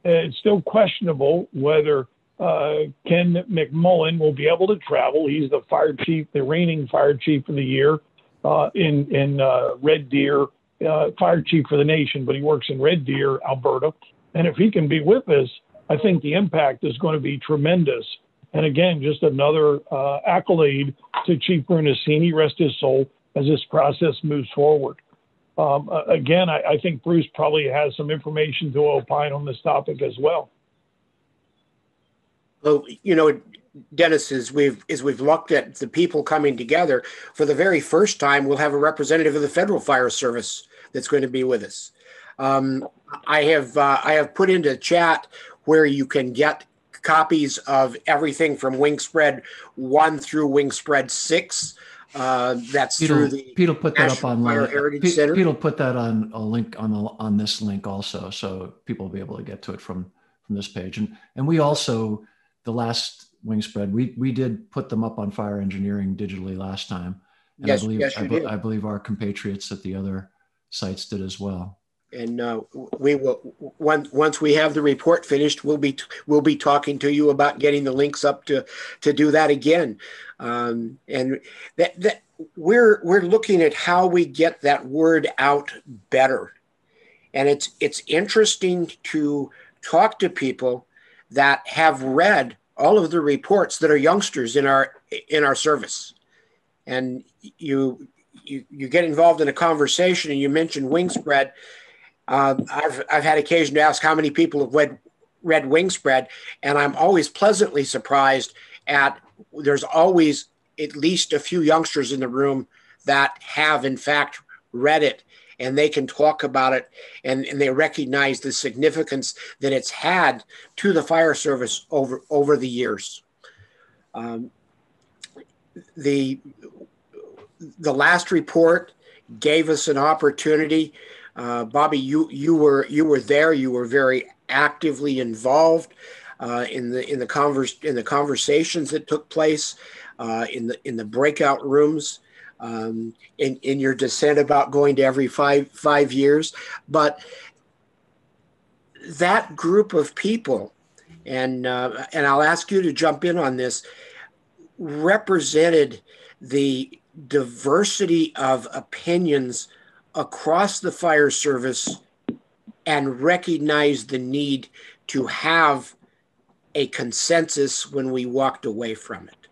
It's still questionable whether uh, Ken McMullen will be able to travel. He's the fire chief, the reigning fire chief of the year uh, in in uh, Red Deer, uh, fire chief for the nation, but he works in Red Deer, Alberta. And if he can be with us, I think the impact is going to be tremendous. And again, just another uh, accolade to Chief Brunacini, rest his soul, as this process moves forward. Um, again, I, I, think Bruce probably has some information to opine on this topic as well. Well, you know, Dennis, as we've as we've looked at the people coming together for the very first time, we'll have a representative of the Federal Fire Service that's going to be with us. Um, I have uh, I have put into chat where you can get copies of everything from Wingspread one through Wingspread six. Uh, that's Peter, through the Peter put that up on Fire Heritage Center. Peter put that on a link on the on this link also, so people will be able to get to it from from this page. And and we also the last Wingspread. We we did put them up on fire engineering digitally last time. And yes, I believe yes, I. I, believe our compatriots at the other sites did as well. And uh, we will once once we have the report finished, we'll be we'll be talking to you about getting the links up to to do that again. Um, and that that we're we're looking at how we get that word out better. And it's it's interesting to talk to people that have read all of the reports that are youngsters in our in our service and you you, you get involved in a conversation and you mention wingspread uh, I've, I've had occasion to ask how many people have read, read wingspread and i'm always pleasantly surprised at there's always at least a few youngsters in the room that have in fact read it and they can talk about it and, and they recognize the significance that it's had to the fire service over over the years. Um, the the last report gave us an opportunity. Uh, Bobby, you you were you were there. You were very actively involved uh, in the in the converse in the conversations that took place uh, in the in the breakout rooms um, in, in your dissent about going to every five five years, but that group of people, and uh, and I'll ask you to jump in on this, represented the diversity of opinions across the fire service and recognized the need to have a consensus when we walked away from it.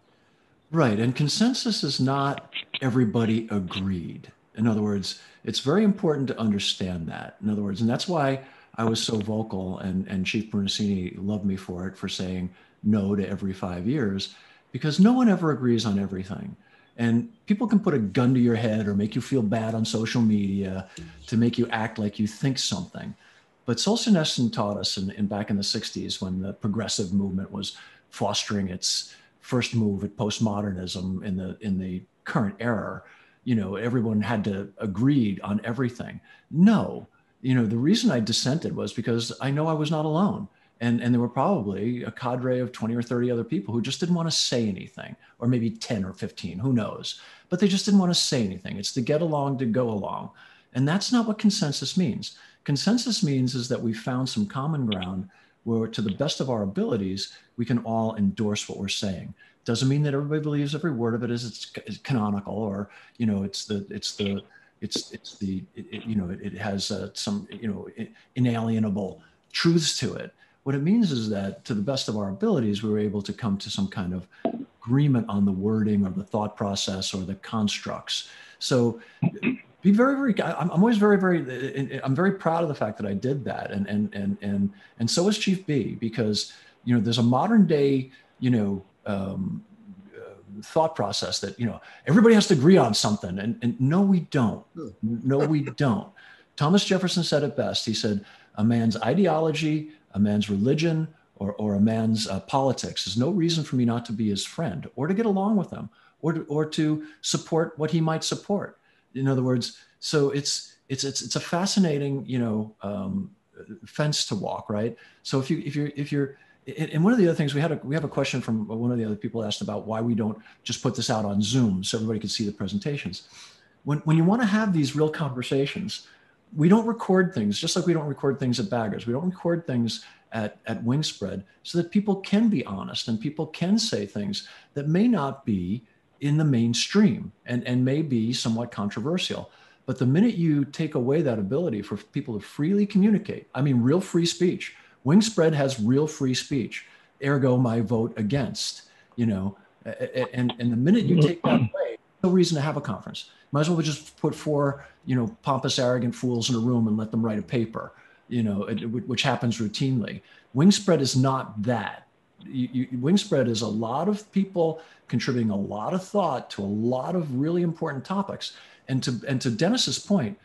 Right. And consensus is not everybody agreed. In other words, it's very important to understand that. In other words, and that's why I was so vocal, and, and Chief Brunacini loved me for it, for saying no to every five years, because no one ever agrees on everything. And people can put a gun to your head or make you feel bad on social media to make you act like you think something. But Solzhenitsyn taught us in, in back in the 60s when the progressive movement was fostering its first move at postmodernism in the in the current era, you know, everyone had to agree on everything. No, you know, the reason I dissented was because I know I was not alone. And, and there were probably a cadre of 20 or 30 other people who just didn't want to say anything, or maybe 10 or 15, who knows. But they just didn't want to say anything. It's to get along, to go along. And that's not what consensus means. Consensus means is that we found some common ground where, to the best of our abilities, we can all endorse what we're saying. Doesn't mean that everybody believes every word of it is it's canonical, or you know, it's the it's the it's it's the it, you know it, it has uh, some you know inalienable truths to it what it means is that to the best of our abilities we were able to come to some kind of agreement on the wording or the thought process or the constructs. So be very very i'm, always very very i'm very proud of the fact that i did that and and and and and so is chief b because you know there's a modern day you know um, thought process that you know everybody has to agree on something and, and no we don't. No we don't. Thomas jefferson said it best. He said a man's ideology a man's religion or, or a man's uh, politics. Is no reason for me not to be his friend or to get along with him or to, or to support what he might support. In other words so it's it's it's, it's a fascinating you know um, fence to walk right? So if you if you're if you're and one of the other things we had a we have a question from one of the other people asked about why we don't just put this out on zoom so everybody can see the presentations. When, when you want to have these real conversations we don't record things just like we don't record things at baggers we don't record things at, at wingspread so that people can be honest and people can say things that may not be in the mainstream and, and may be somewhat controversial but the minute you take away that ability for people to freely communicate i mean real free speech Wingspread has real free speech. Ergo, my vote against. You know, and and the minute you take that no reason to have a conference. Might as well just put four, you know, pompous, arrogant fools in a room and let them write a paper. You know, which happens routinely. Wingspread is not that. You, you, Wingspread is a lot of people contributing a lot of thought to a lot of really important topics. And to and to Dennis's point,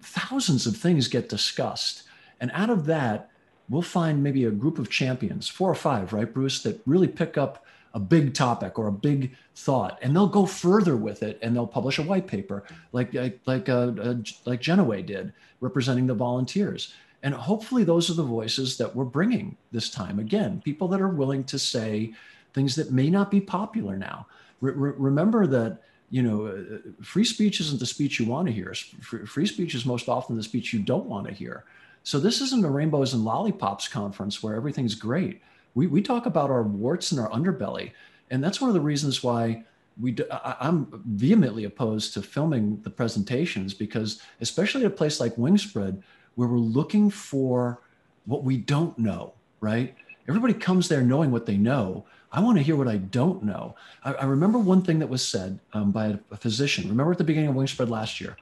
thousands of things get discussed, and out of that, we'll find maybe a group of champions, four or five, right, Bruce, that really pick up a big topic or a big thought, and they'll go further with it, and they'll publish a white paper, like like like uh, uh, like Jenaway did, representing the volunteers. And hopefully, those are the voices that we're bringing this time. Again, people that are willing to say things that may not be popular now. Re- remember that you know, uh, free speech isn't the speech you want to hear. Free speech is most often the speech you don't want to hear. So this isn't a rainbows and lollipops conference where everything's great. We, we talk about our warts and our underbelly. And that's one of the reasons why we do, I, I'm vehemently opposed to filming the presentations because especially at a place like Wingspread, where we're looking for what we don't know, right? Everybody comes there knowing what they know. I want to hear what I don't know. I, I remember one thing that was said um, by a, a physician. Remember at the beginning of Wingspread last year,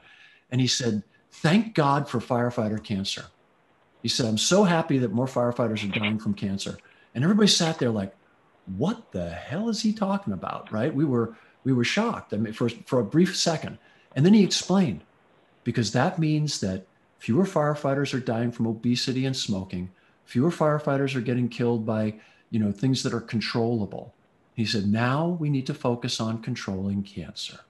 and he said, "Thank God for firefighter cancer." He said, I'm so happy that more firefighters are dying from cancer. And everybody sat there like, what the hell is he talking about? Right? We were we were shocked. I mean, for, for a brief second. And then he explained, because that means that fewer firefighters are dying from obesity and smoking, fewer firefighters are getting killed by, you know, things that are controllable. He said, now we need to focus on controlling cancer.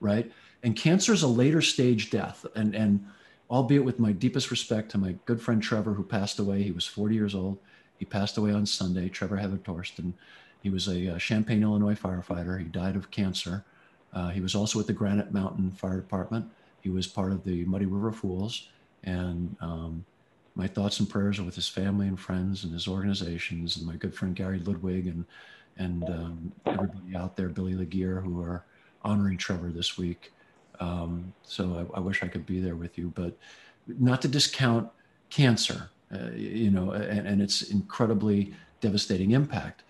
Right. And cancer is a later stage death. And and albeit with my deepest respect to my good friend Trevor, who passed away. He was 40 years old. He passed away on Sunday. Trevor Heather Torsten. He was a uh, Champaign, Illinois firefighter. He died of cancer. Uh, he was also with the Granite Mountain Fire Department. He was part of the Muddy River Fools. And um, my thoughts and prayers are with his family and friends and his organizations and my good friend Gary Ludwig and and um, everybody out there, Billy Laguerre, who are honoring Trevor this week. Um, so I, I, wish I could be there with you, but not to discount cancer, uh, you know, and, and its incredibly devastating impact.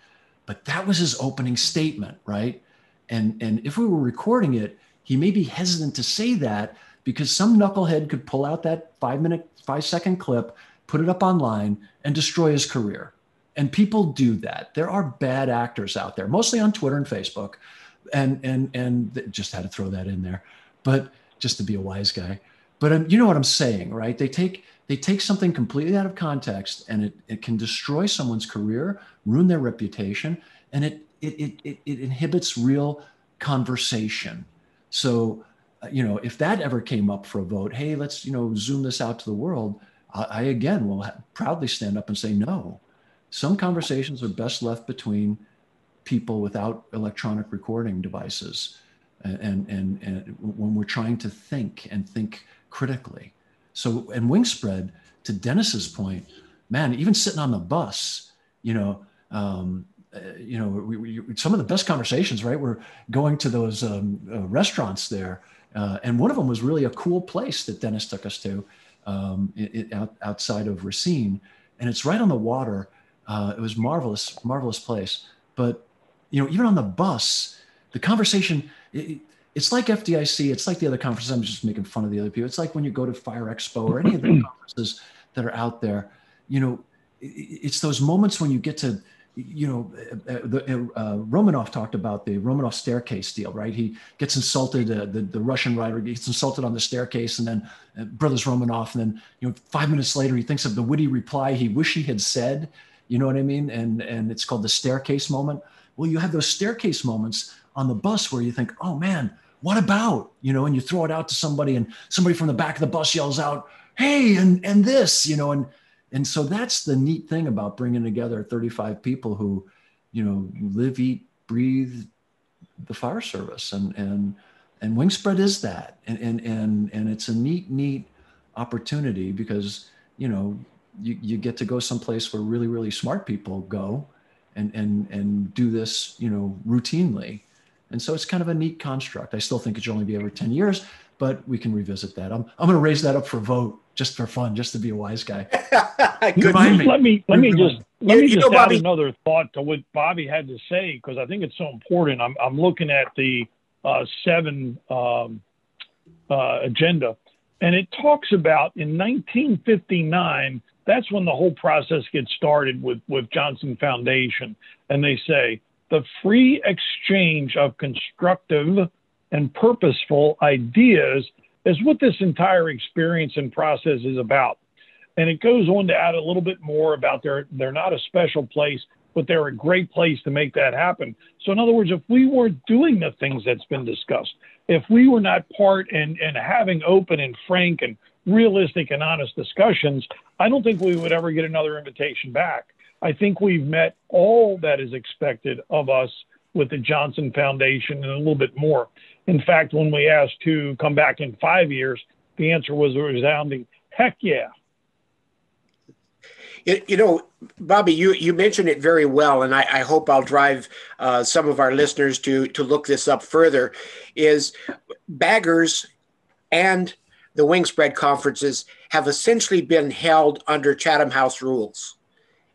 But that was his opening statement, right? And and if we were recording it, he may be hesitant to say that because some knucklehead could pull out that five minute, five second clip, put it up online, and destroy his career. And people do that. There are bad actors out there, mostly on Twitter and Facebook. And and and just had to throw that in there, but just to be a wise guy. But um, you know what I'm saying, right? They take they take something completely out of context, and it, it can destroy someone's career, ruin their reputation, and it it it, it, it inhibits real conversation. So uh, you know, if that ever came up for a vote, hey, let's you know zoom this out to the world. I, I again will proudly stand up and say no. Some conversations are best left between people without electronic recording devices, and and, and when we're trying to think and think critically. So, and Wingspread to Dennis's point, man, even sitting on the bus, you know, um, uh, you know, we, we, some of the best conversations, right? We're going to those um, uh, restaurants there uh, and one of them was really a cool place that Dennis took us to um, it, it, out, outside of Racine. And it's right on the water. Uh, it was marvelous, marvelous place. But, you know, even on the bus, the conversation, it, it's like FDIC. It's like the other conferences. I'm just making fun of the other people. It's like when you go to Fire Expo or any of the conferences that are out there, you know, it's those moments when you get to you know, uh, the, uh, Romanov talked about the Romanov staircase deal, right? He gets insulted, uh, the, the Russian writer gets insulted on the staircase, and then uh, brothers Romanov, and then you know, five minutes later, he thinks of the witty reply he wish he had said. You know what I mean? And and it's called the staircase moment. Well, you have those staircase moments on the bus where you think, oh man, what about? You know, and you throw it out to somebody, and somebody from the back of the bus yells out, hey, and and this, you know, and and so that's the neat thing about bringing together 35 people who you know live eat breathe the fire service. And and and wingspread is that. And and and, and it's a neat neat opportunity because you know you, you get to go someplace where really really smart people go and and and do this you know routinely and so it's kind of a neat construct i still think it should only be every 10 years but we can revisit that i'm, I'm going to raise that up for vote just for fun, just to be a wise guy. Good me. Let me let me just let me just know, add Bobby, another thought to what Bobby had to say because I think it's so important. I'm I'm looking at the uh, seven um, uh, agenda, and it talks about in 1959. That's when the whole process gets started with with Johnson Foundation, and they say the free exchange of constructive and purposeful ideas is what this entire experience and process is about. And it goes on to add a little bit more about they're they're not a special place, but they're a great place to make that happen. So in other words, if we weren't doing the things that's been discussed, if we were not part and and having open and frank and realistic and honest discussions, I don't think we would ever get another invitation back. I think we've met all that is expected of us with the Johnson Foundation and a little bit more. In fact, when we asked to come back in five years, the answer was a resounding heck yeah. You, know, Bobby, you, you mentioned it very well, and I, I hope I'll drive uh, some of our listeners to to look this up further. Is baggers and the Wingspread conferences have essentially been held under Chatham House rules.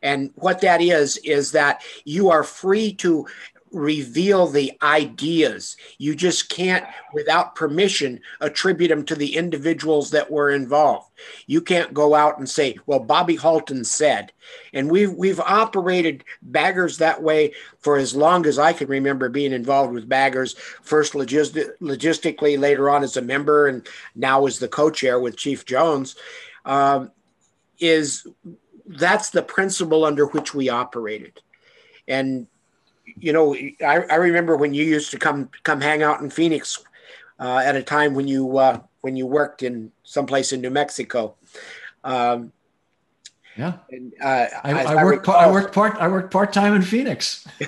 And what that is, is that you are free to reveal the ideas. You just can't, without permission, attribute them to the individuals that were involved. You can't go out and say, "Well, Bobby Halton said," and we've we've operated baggers that way for as long as I can remember being involved with baggers. First, logis- logistically, later on as a member, and now as the co-chair with Chief Jones. Um, is that's the principle under which we operated and you know, I, I remember when you used to come come hang out in Phoenix uh, at a time when you uh, when you worked in someplace in New Mexico. Um, yeah, and, uh, I, I, I, worked. I worked part. I worked part time in Phoenix.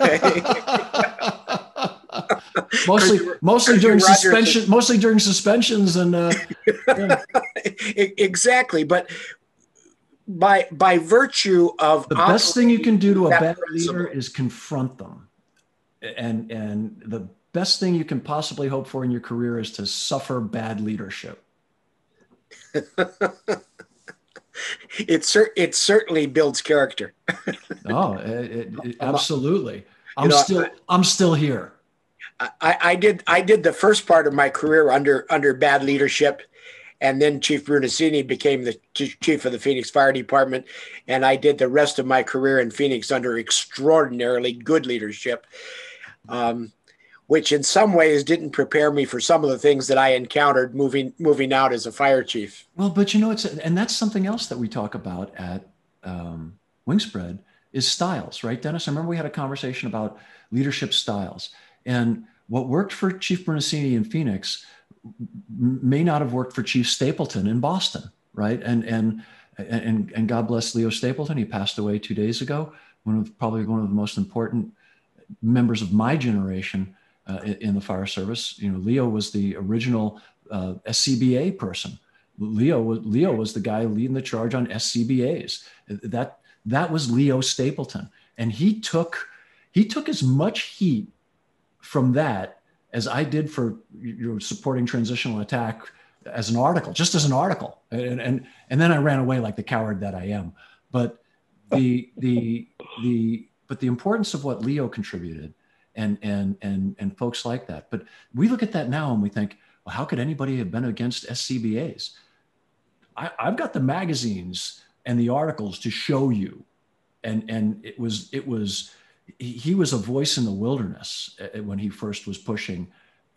mostly, mostly during suspension. Mostly during suspensions and. Uh, yeah. exactly, but by by virtue of the best thing you can do to a bad leader is confront them and and the best thing you can possibly hope for in your career is to suffer bad leadership. it cer- it certainly builds character. oh, it, it, absolutely. I'm you know, still I'm still here. I, I did I did the first part of my career under under bad leadership, and then Chief Brunacini became the chief of the Phoenix Fire Department, and I did the rest of my career in Phoenix under extraordinarily good leadership, um, which in some ways didn't prepare me for some of the things that I encountered moving moving out as a fire chief. Well, but you know, it's and that's something else that we talk about at um, Wingspread is styles, right, Dennis? I remember we had a conversation about leadership styles and what worked for Chief Brunacini in Phoenix may not have worked for Chief Stapleton in Boston, right? And and and and God bless Leo Stapleton. He passed away two days ago. One of probably one of the most important members of my generation uh, in the fire service. You know, Leo was the original uh, SCBA person. Leo Leo was the guy leading the charge on SCBA's. That that was Leo Stapleton, and he took he took as much heat from that as I did for you know, supporting transitional attack as an article, just as an article, and and and then I ran away like the coward that I am. But the the the but the importance of what Leo contributed, and and and and folks like that. But we look at that now and we think, well, how could anybody have been against SCBA's? I, I've got the magazines and the articles to show you, and and it was it was he was a voice in the wilderness uh, when he first was pushing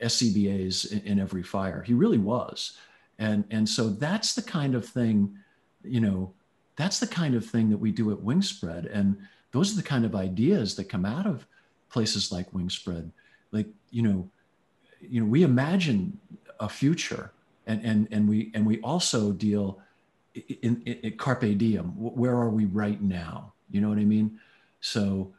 SCBA's in, in, every fire. He really was. And, and so that's the kind of thing, you know, that's the kind of thing that we do at Wingspread. And those are the kind of ideas that come out of places like Wingspread. Like, you know, you know, we imagine a future and, and, and we, and we also deal in, in, in carpe diem. Where are we right now? You know what I mean? So,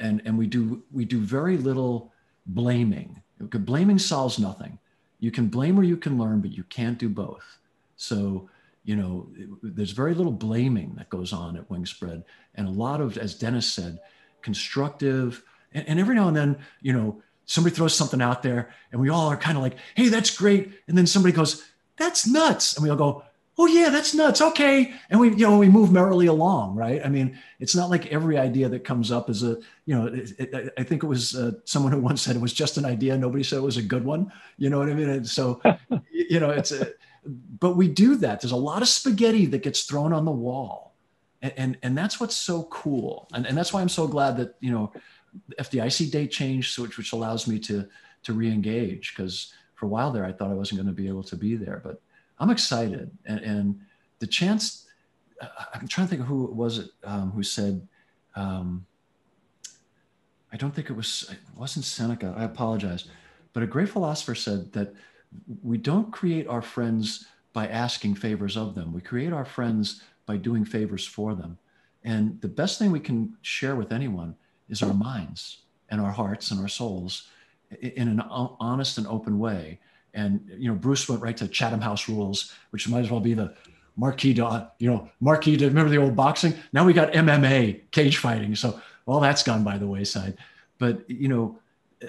and and we do we do very little blaming. Blaming solves nothing. You can blame or you can learn, but you can't do both. So you know, there's very little blaming that goes on at Wingspread, and a lot of, as Dennis said, constructive. And, and every now and then, you know, somebody throws something out there, and we all are kind of like, "Hey, that's great," and then somebody goes, "That's nuts," and we all go, oh yeah that's nuts okay. And we you know we move merrily along right? I mean it's not like every idea that comes up is a you know it, it, i think it was uh, someone who once said it was just an idea nobody said it was a good one you know what i mean? And so you know it's a, but we do that. There's a lot of spaghetti that gets thrown on the wall. And and, and that's what's so cool. And, and that's why i'm so glad that you know the fdic date changed which which allows me to to re-engage because for a while there i thought i wasn't going to be able to be there but I'm excited. And, and the chance, I'm trying to think of who it was it, um, who said, um, I don't think it was, it wasn't Seneca. I apologize. But a great philosopher said that we don't create our friends by asking favors of them. We create our friends by doing favors for them. And the best thing we can share with anyone is our minds and our hearts and our souls in an honest and open way. And you know, Bruce went right to Chatham House rules, which might as well be the marquee to you know marquee to remember the old boxing. Now we got MMA cage fighting, so all that's gone by the wayside. But you know,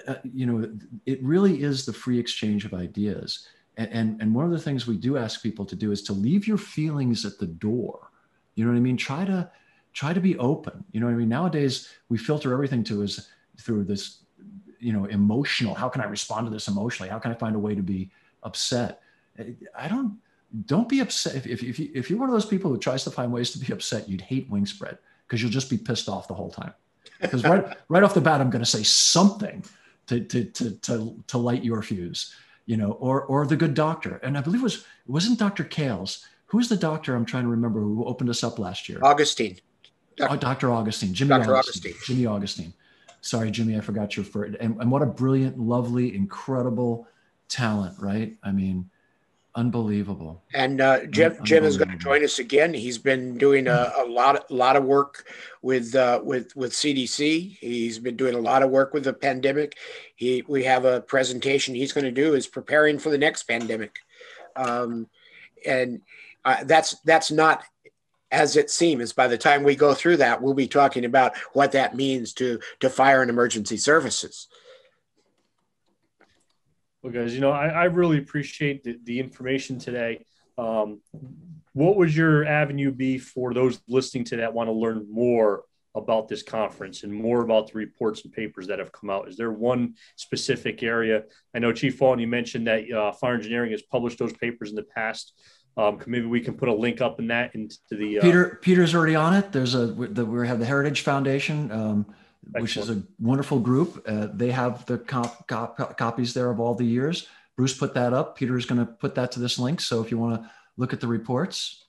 uh, you know, it really is the free exchange of ideas. And, and and one of the things we do ask people to do is to leave your feelings at the door. You know what I mean? Try to try to be open. You know what I mean? Nowadays we filter everything to us through this you know emotional. How can i respond to this emotionally? How can i find a way to be upset? I don't don't be upset. If, if, if, you, if you're one of those people who tries to find ways to be upset you'd hate Wingspread because you'll just be pissed off the whole time. Because right right off the bat i'm going to say something to, to, to, to, to light your fuse you know or or the good doctor. And i believe it was it wasn't dr kales. Who's the doctor i'm trying to remember who opened us up last year? Augustine. Dr. Oh, dr augustine. Jimmy dr. augustine, augustine. jimmy augustine sorry, Jimmy, I forgot your first. And, and what a brilliant, lovely, incredible talent, right? I mean, unbelievable. And uh, Jim, Jim is going to join us again. He's been doing a, a lot, a lot of work with uh, with with CDC. He's been doing a lot of work with the pandemic. He, we have a presentation he's going to do is preparing for the next pandemic, um, and uh, that's that's not as it seems by the time we go through that we'll be talking about what that means to to fire and emergency services well guys you know i, I really appreciate the, the information today um, what would your avenue be for those listening to that want to learn more about this conference and more about the reports and papers that have come out? Is there one specific area? I know Chief Halton, you mentioned that uh, fire engineering has published those papers in the past. Um, maybe we can put a link up in that into the uh, Peter. Peter's already on it. There's a the, we have the Heritage Foundation, um, which is a wonderful group. Uh, they have the cop, cop, copies there of all the years. Bruce put that up. Peter is going to put that to this link. So if you want to look at the reports.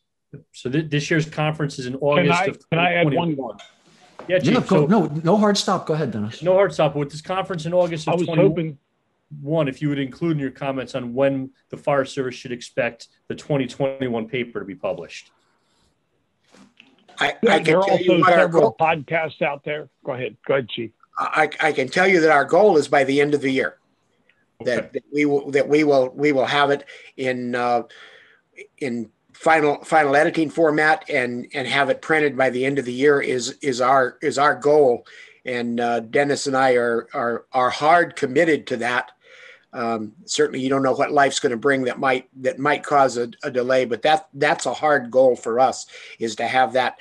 So th- this year's conference is in August can I, of Can I add one? Yeah, Chief, yeah go, so, no, no hard stop. Go ahead, Dennis. No hard stop. With this conference in August of I was 20, hoping one, if you would include in your comments on when the fire service should expect the 2021 paper to be published. I, I there are also several podcasts out there. Go ahead. Go ahead, Chief. I, I can tell you that our goal is by the end of the year. Okay. That, that, we will that we will we will have it in uh, in final final editing format and and have it printed by the end of the year is is our is our goal and uh, Dennis and I are are are hard committed to that um, certainly, you don't know what life's going to bring that might that might cause a, a, delay, but that that's a hard goal for us is to have that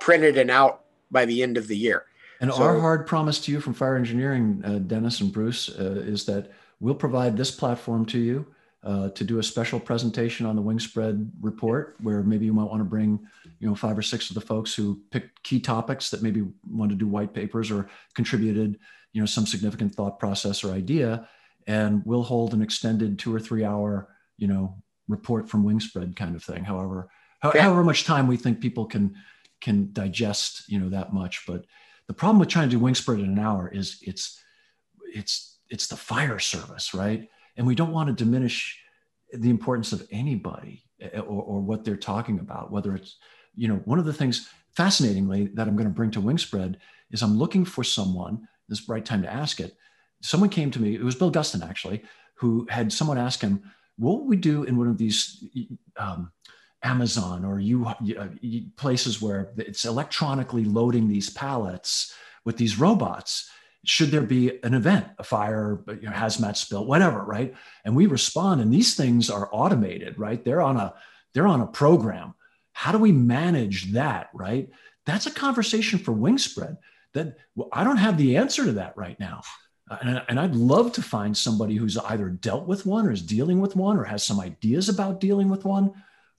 printed and out by the end of the year. And so, our hard promise to you from Fire Engineering, uh, Dennis and Bruce, uh, is that we'll provide this platform to you uh, to do a special presentation on the Wingspread report, where maybe you might want to bring, you know, five or six of the folks who picked key topics that maybe want to do white papers or contributed, you know, some significant thought process or idea and we'll hold an extended two or three hour, you know, report from Wingspread kind of thing. However, however much time we think people can can digest, you know, that much. But the problem with trying to do Wingspread in an hour is it's it's it's the fire service, right? And we don't want to diminish the importance of anybody eh, or, or what they're talking about, whether it's, you know, one of the things fascinatingly that I'm going to bring to Wingspread is I'm looking for someone, this right time to ask it, someone came to me, it was Bill Gustin actually, who had someone ask him, what would we do in one of these um, Amazon or you, uh, places where it's electronically loading these pallets with these robots? Should there be an event, a fire, you know, hazmat spill, whatever, right? And we respond, and these things are automated, right? They're on a they're on a program. How do we manage that, right? That's a conversation for Wingspread. That well, I don't have the answer to that right now. And, and I'd love to find somebody who's either dealt with one or is dealing with one or has some ideas about dealing with one,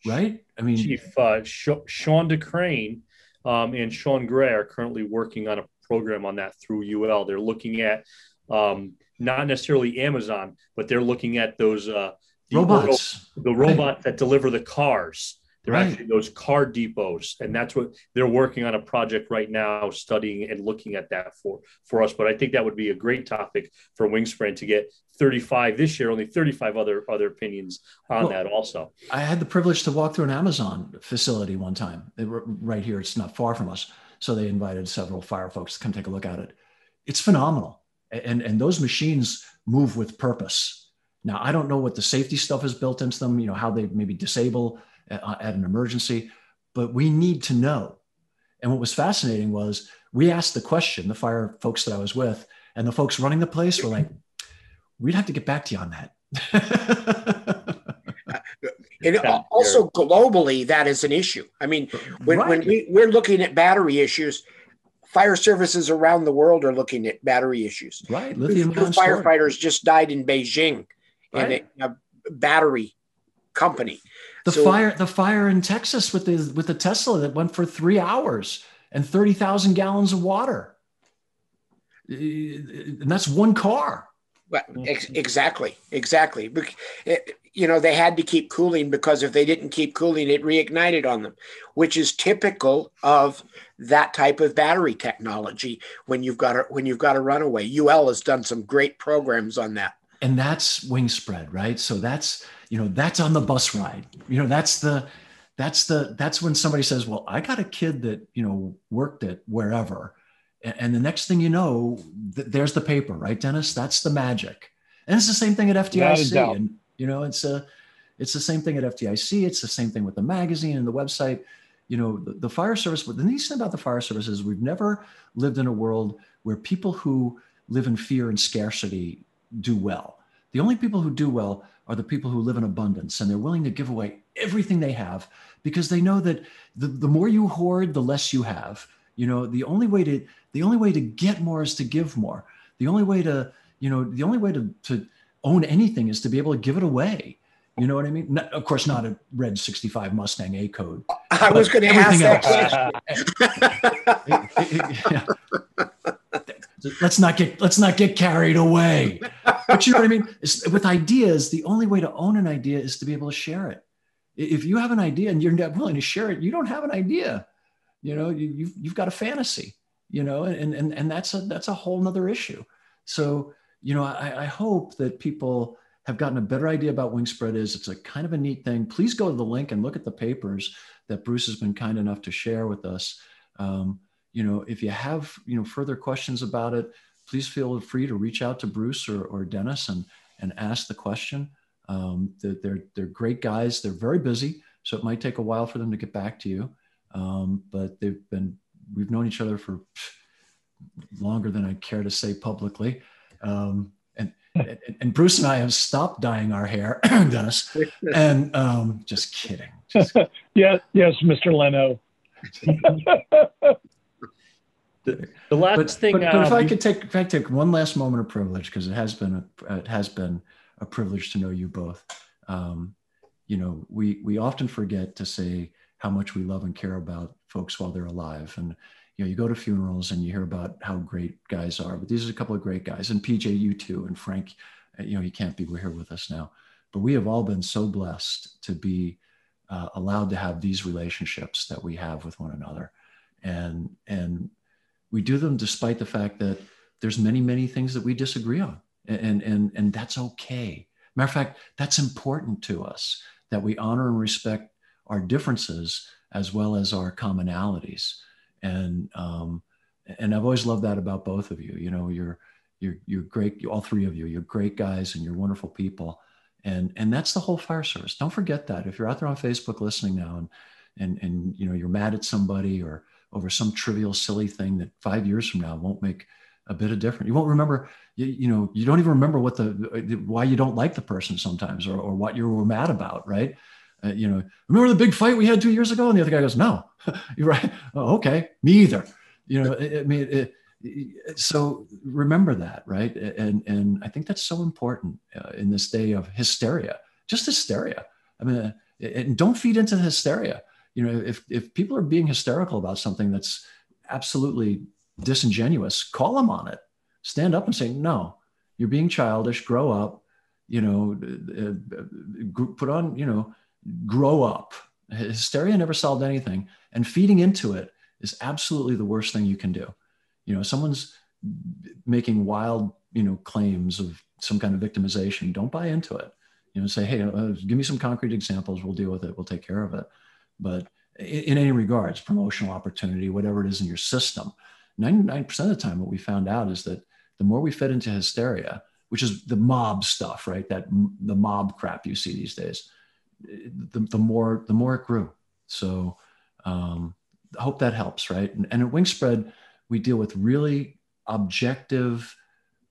right? I mean, Chief uh, Sean DeCrane um, and Sean Gray are currently working on a program on that through UL. They're looking at um, not necessarily Amazon, but they're looking at those uh, robots, the robots right. that deliver the cars they're right. actually those car depots, and that's what they're working on a project right now, studying and looking at that for for us. But I think that would be a great topic for Wingspread to get 35 this year, only 35 other other opinions on well, that also. I had the privilege to walk through an Amazon facility one time, They were right here. It's not far from us, so they invited several fire folks to come take a look at it. It's phenomenal, and and those machines move with purpose. Now I don't know what the safety stuff is built into them. You know how they maybe disable at, uh, at an emergency, but we need to know. And what was fascinating was we asked the question, the fire folks that I was with, and the folks running the place were like, we'd have to get back to you on that. and also globally, that is an issue. I mean, when, right. when we, we're looking at battery issues, fire services around the world are looking at battery issues. Right. Lithium firefighters just died in Beijing right. in a, a battery company. The so, fire, the fire in Texas with the with the Tesla that went for three hours and thirty thousand gallons of water, and that's one car. Well, ex- exactly, exactly. It, eh, you know, they had to keep cooling because if they didn't keep cooling, it reignited on them, which is typical of that type of battery technology. When you've got a, when you've got a runaway, UL has done some great programs on that. And that's Wingspread, right? So that's you know that's on the bus ride. You know that's the that's the that's when somebody says well i got a kid that you know worked at wherever. And, and the next thing you know th- there's the paper right dennis? That's the magic. And it's the same thing at fdic and you know it's a it's the same thing at fdic it's the same thing with the magazine and the website. You know the, the fire service but the nice thing about the fire service is we've never lived in a world where people who live in fear and scarcity do well the only people who do well are the people who live in abundance and they're willing to give away everything they have because they know that the, the more you hoard, the less you have. You know, the only way to the only way to get more is to give more. The only way to, you know, the only way to to own anything is to be able to give it away. You know what I mean? Not, of course, not a red 65 Mustang A code. I was going to ask that question. let's not get let's not get carried away. But you know what I mean? It's, with ideas, the only way to own an idea is to be able to share it. If you have an idea and you're not willing to share it, you don't have an idea. You know, you, you've you've got a fantasy. You know, and and and that's a that's a whole nother issue. So you know, I, I hope that people have gotten a better idea about Wingspread is. It's a kind of a neat thing. Please go to the link and look at the papers that Bruce has been kind enough to share with us. Um, you know, if you have you know further questions about it, please feel free to reach out to Bruce or, or Dennis and and ask the question. Um, they're, they're, they're great guys. They're very busy, so it might take a while for them to get back to you. Um, but they've been we've known each other for longer than I care to say publicly. Um, and Bruce and I have stopped dyeing our hair, Dennis. And um, just kidding. Just yeah, yes, Mr. Leno. the, the, last but, thing. But, but uh, if I could take, if I take one last moment of privilege, because it has been a, it has been a privilege to know you both. Um, you know, we we often forget to say how much we love and care about folks while they're alive, and you know, you go to funerals and you hear about how great guys are, but these are a couple of great guys. And PJ, you too, and Frank, uh, you know, he can't be here with us now, but we have all been so blessed to be uh, allowed to have these relationships that we have with one another, and and we do them despite the fact that there's many many things that we disagree on, and and and that's okay. Matter of fact, that's important to us that we honor and respect our differences as well as our commonalities and um, and I've always loved that about both of you. You know, you're you're you're great, all three of you. You're great guys, and you're wonderful people, and and that's the whole fire service. Don't forget that. If you're out there on Facebook listening now, and and and you know you're mad at somebody or over some trivial, silly thing that five years from now won't make a bit of difference. You won't remember. You, you know, you don't even remember what the why you don't like the person sometimes, or or what you were mad about, right? Uh, you know, remember the big fight we had two years ago? And the other guy goes, no, you're right. Oh, okay. Me either. You know, I, mean, it, it, so remember that, right? And, and I think that's so important uh, in this day of hysteria, just hysteria. I mean, uh, and don't feed into the hysteria. You know, if, if people are being hysterical about something that's absolutely disingenuous, call them on it. Stand up and say, no, you're being childish, grow up, you know, uh, uh, put on, you know, grow up. Hysteria never solved anything, and feeding into it is absolutely the worst thing you can do. You know, someone's making wild, you know, claims of some kind of victimization. Don't buy into it. You know, say, hey, uh, give me some concrete examples. We'll deal with it. We'll take care of it. But in, any regards, promotional opportunity, whatever it is in your system, 99% of the time, what we found out is that the more we fed into hysteria, which is the mob stuff, right? That the mob crap you see these days the, the more the more it grew. So um, I hope that helps, right? And, and at Wingspread, we deal with really objective,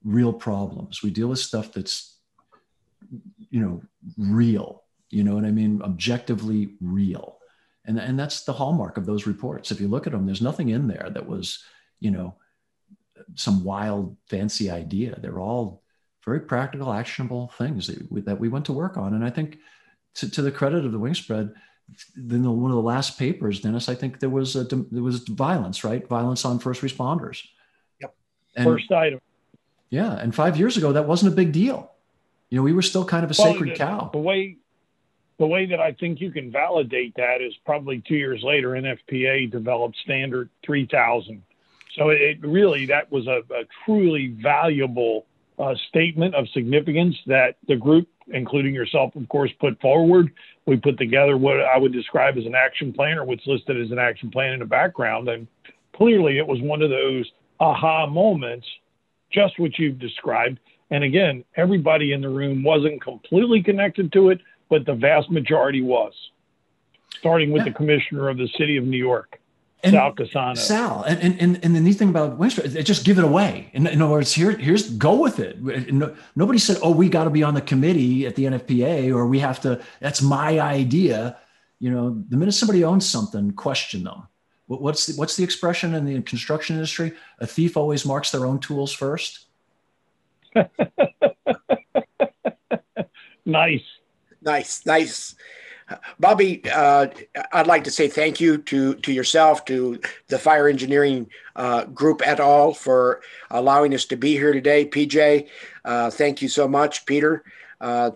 real problems. We deal with stuff that's you know real. You know what I mean? Objectively real. And, and that's the hallmark of those reports. If you look at them, there's nothing in there that was, you know, some wild, fancy idea. They're all very practical, actionable things that we, that we went to work on. And I think to, to the credit of the Wingspread, then the, one of the last papers, Dennis, I think there was a, there was violence, right? Violence on first responders. Yep. And, First item. Yeah, and five years ago, that wasn't a big deal. You know, we were still kind of a well, sacred the, cow. The way, the way that I think you can validate that is probably two years later, NFPA developed Standard 3000. So it really that was a, a truly valuable uh, statement of significance that the group including yourself, of course, put forward. We put together what I would describe as an action plan or what's listed as an action plan in the background. And clearly it was one of those aha moments, just what you've described. And again, everybody in the room wasn't completely connected to it, but the vast majority was, starting with the commissioner of the city of New York and Sal Cassano. Sal, and, and and the neat thing about Winston, they just give it away. In, in other words, here here's go with it. No, nobody said, "Oh, we got to be on the committee at the NFPA," or "We have to." That's my idea. You know, the minute somebody owns something, question them. what's the, what's the expression in the construction industry? A thief always marks their own tools first. nice. Nice, nice. Bobby, uh, I'd like to say thank you to to yourself, to the fire engineering uh, group at all for allowing us to be here today. PJ, uh, thank you so much, Peter. Uh,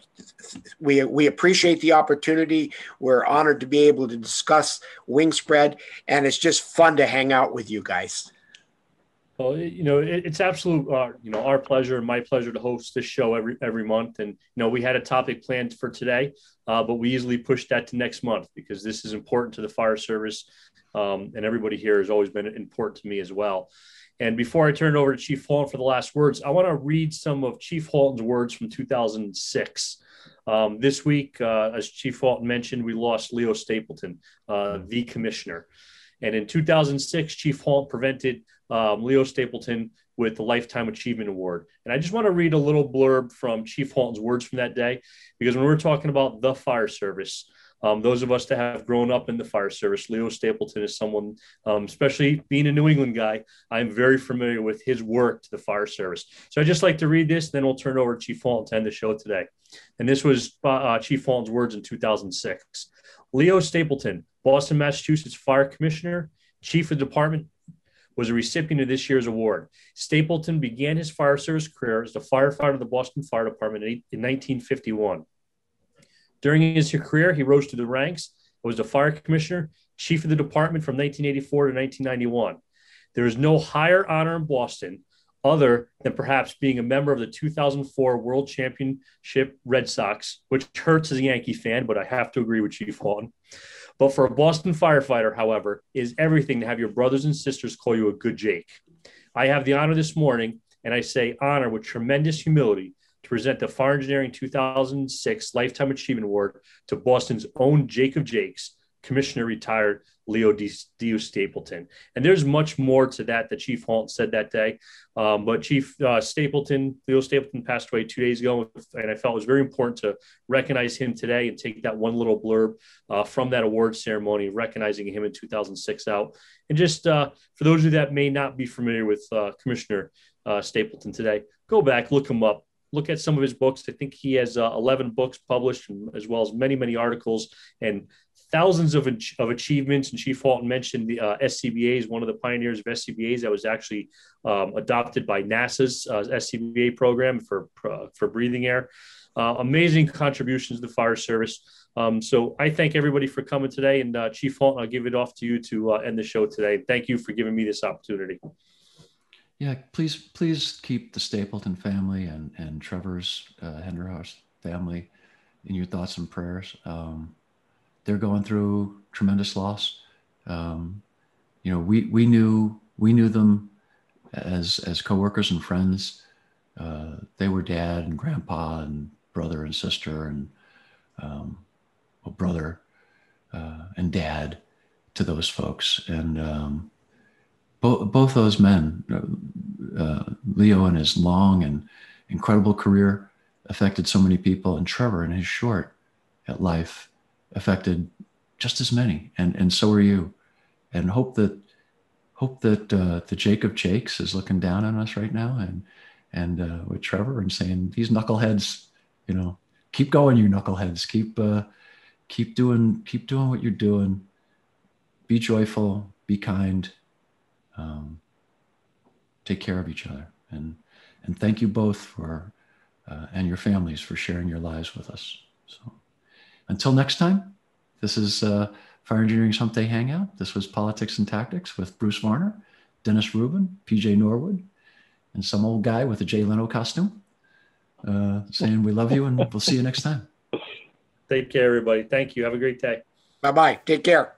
we we appreciate the opportunity. We're honored to be able to discuss Wingspread, and it's just fun to hang out with you guys. Well, you know, it's absolute, uh, you know, our pleasure and my pleasure to host this show every every month. And you know, we had a topic planned for today, uh, but we easily pushed that to next month because this is important to the fire service, um, and everybody here has always been important to me as well. And before I turn it over to Chief Halton for the last words, I want to read some of Chief Halton's words from 2006. Um, this week, uh, as Chief Halton mentioned, we lost Leo Stapleton, uh, the commissioner. And in 2006, Chief Halton prevented um, Leo Stapleton with the Lifetime Achievement Award. And I just want to read a little blurb from Chief Halton's words from that day, because when we're talking about the fire service, um, those of us that have grown up in the fire service, Leo Stapleton is someone, um, especially being a New England guy, I'm very familiar with his work to the fire service. So I just like to read this, then we'll turn over to Chief Halton to end the show today. And this was uh, Chief Halton's words in 2006. Leo Stapleton, Boston, Massachusetts Fire Commissioner, Chief of Department, was a recipient of this year's award. Stapleton began his fire service career as a firefighter of the Boston Fire Department in 1951. During his career, he rose to the ranks, was the fire commissioner, chief of the department from 1984 to 1991. There is no higher honor in Boston other than perhaps being a member of the 2004 World Championship Red Sox, which hurts as a Yankee fan, but I have to agree with Chief Halton. But for a Boston firefighter, however, is everything to have your brothers and sisters call you a good Jake. I have the honor this morning, and I say honor with tremendous humility to present the Fire Engineering 2006 Lifetime Achievement Award to Boston's own Jake of Jakes, Commissioner retired Leo D. D. Stapleton. And there's much more to that that Chief Halton said that day. Um, but Chief uh, Stapleton, Leo Stapleton passed away two days ago. And I felt it was very important to recognize him today and take that one little blurb uh, from that award ceremony, recognizing him in 2006 out. And just uh, for those of you that may not be familiar with uh, Commissioner uh, Stapleton today, go back, look him up look at some of his books. I think he has uh, 11 books published, as well as many, many articles and thousands of, of achievements. And Chief Halton mentioned the uh, SCBA is one of the pioneers of SCBAs that was actually um, adopted by NASA's uh, SCBA program for, uh, for breathing air. Uh, amazing contributions to the fire service. Um, so I thank everybody for coming today. And uh, Chief Halton, I'll give it off to you to uh, end the show today. Thank you for giving me this opportunity. Yeah, please, please keep the Stapleton family and and Trevor's uh, Henderhouse family in your thoughts and prayers. Um, they're going through tremendous loss. Um, you know, we we knew we knew them as as coworkers and friends. Uh, they were dad and grandpa and brother and sister and um, brother uh, and dad to those folks. And um, both both those men, uh, uh, Leo and his long and incredible career, affected so many people, and Trevor and his short at life affected just as many, and and so are you. And hope that hope that uh, the Jake of Jakes is looking down on us right now, and and uh, with Trevor and saying these knuckleheads, you know, keep going, you knuckleheads, keep uh, keep doing keep doing what you're doing. Be joyful, be kind, um, take care of each other, and and thank you both for uh, and your families for sharing your lives with us. So. Until next time, this is uh, Fire Engineering's Hump Day Hangout. This was Politics and Tactics with Bruce Varner, Dennis Rubin, PJ Norwood, and some old guy with a Jay Leno costume uh, saying we love you and we'll see you next time. Take care, everybody. Thank you. Have a great day. Bye bye. Take care.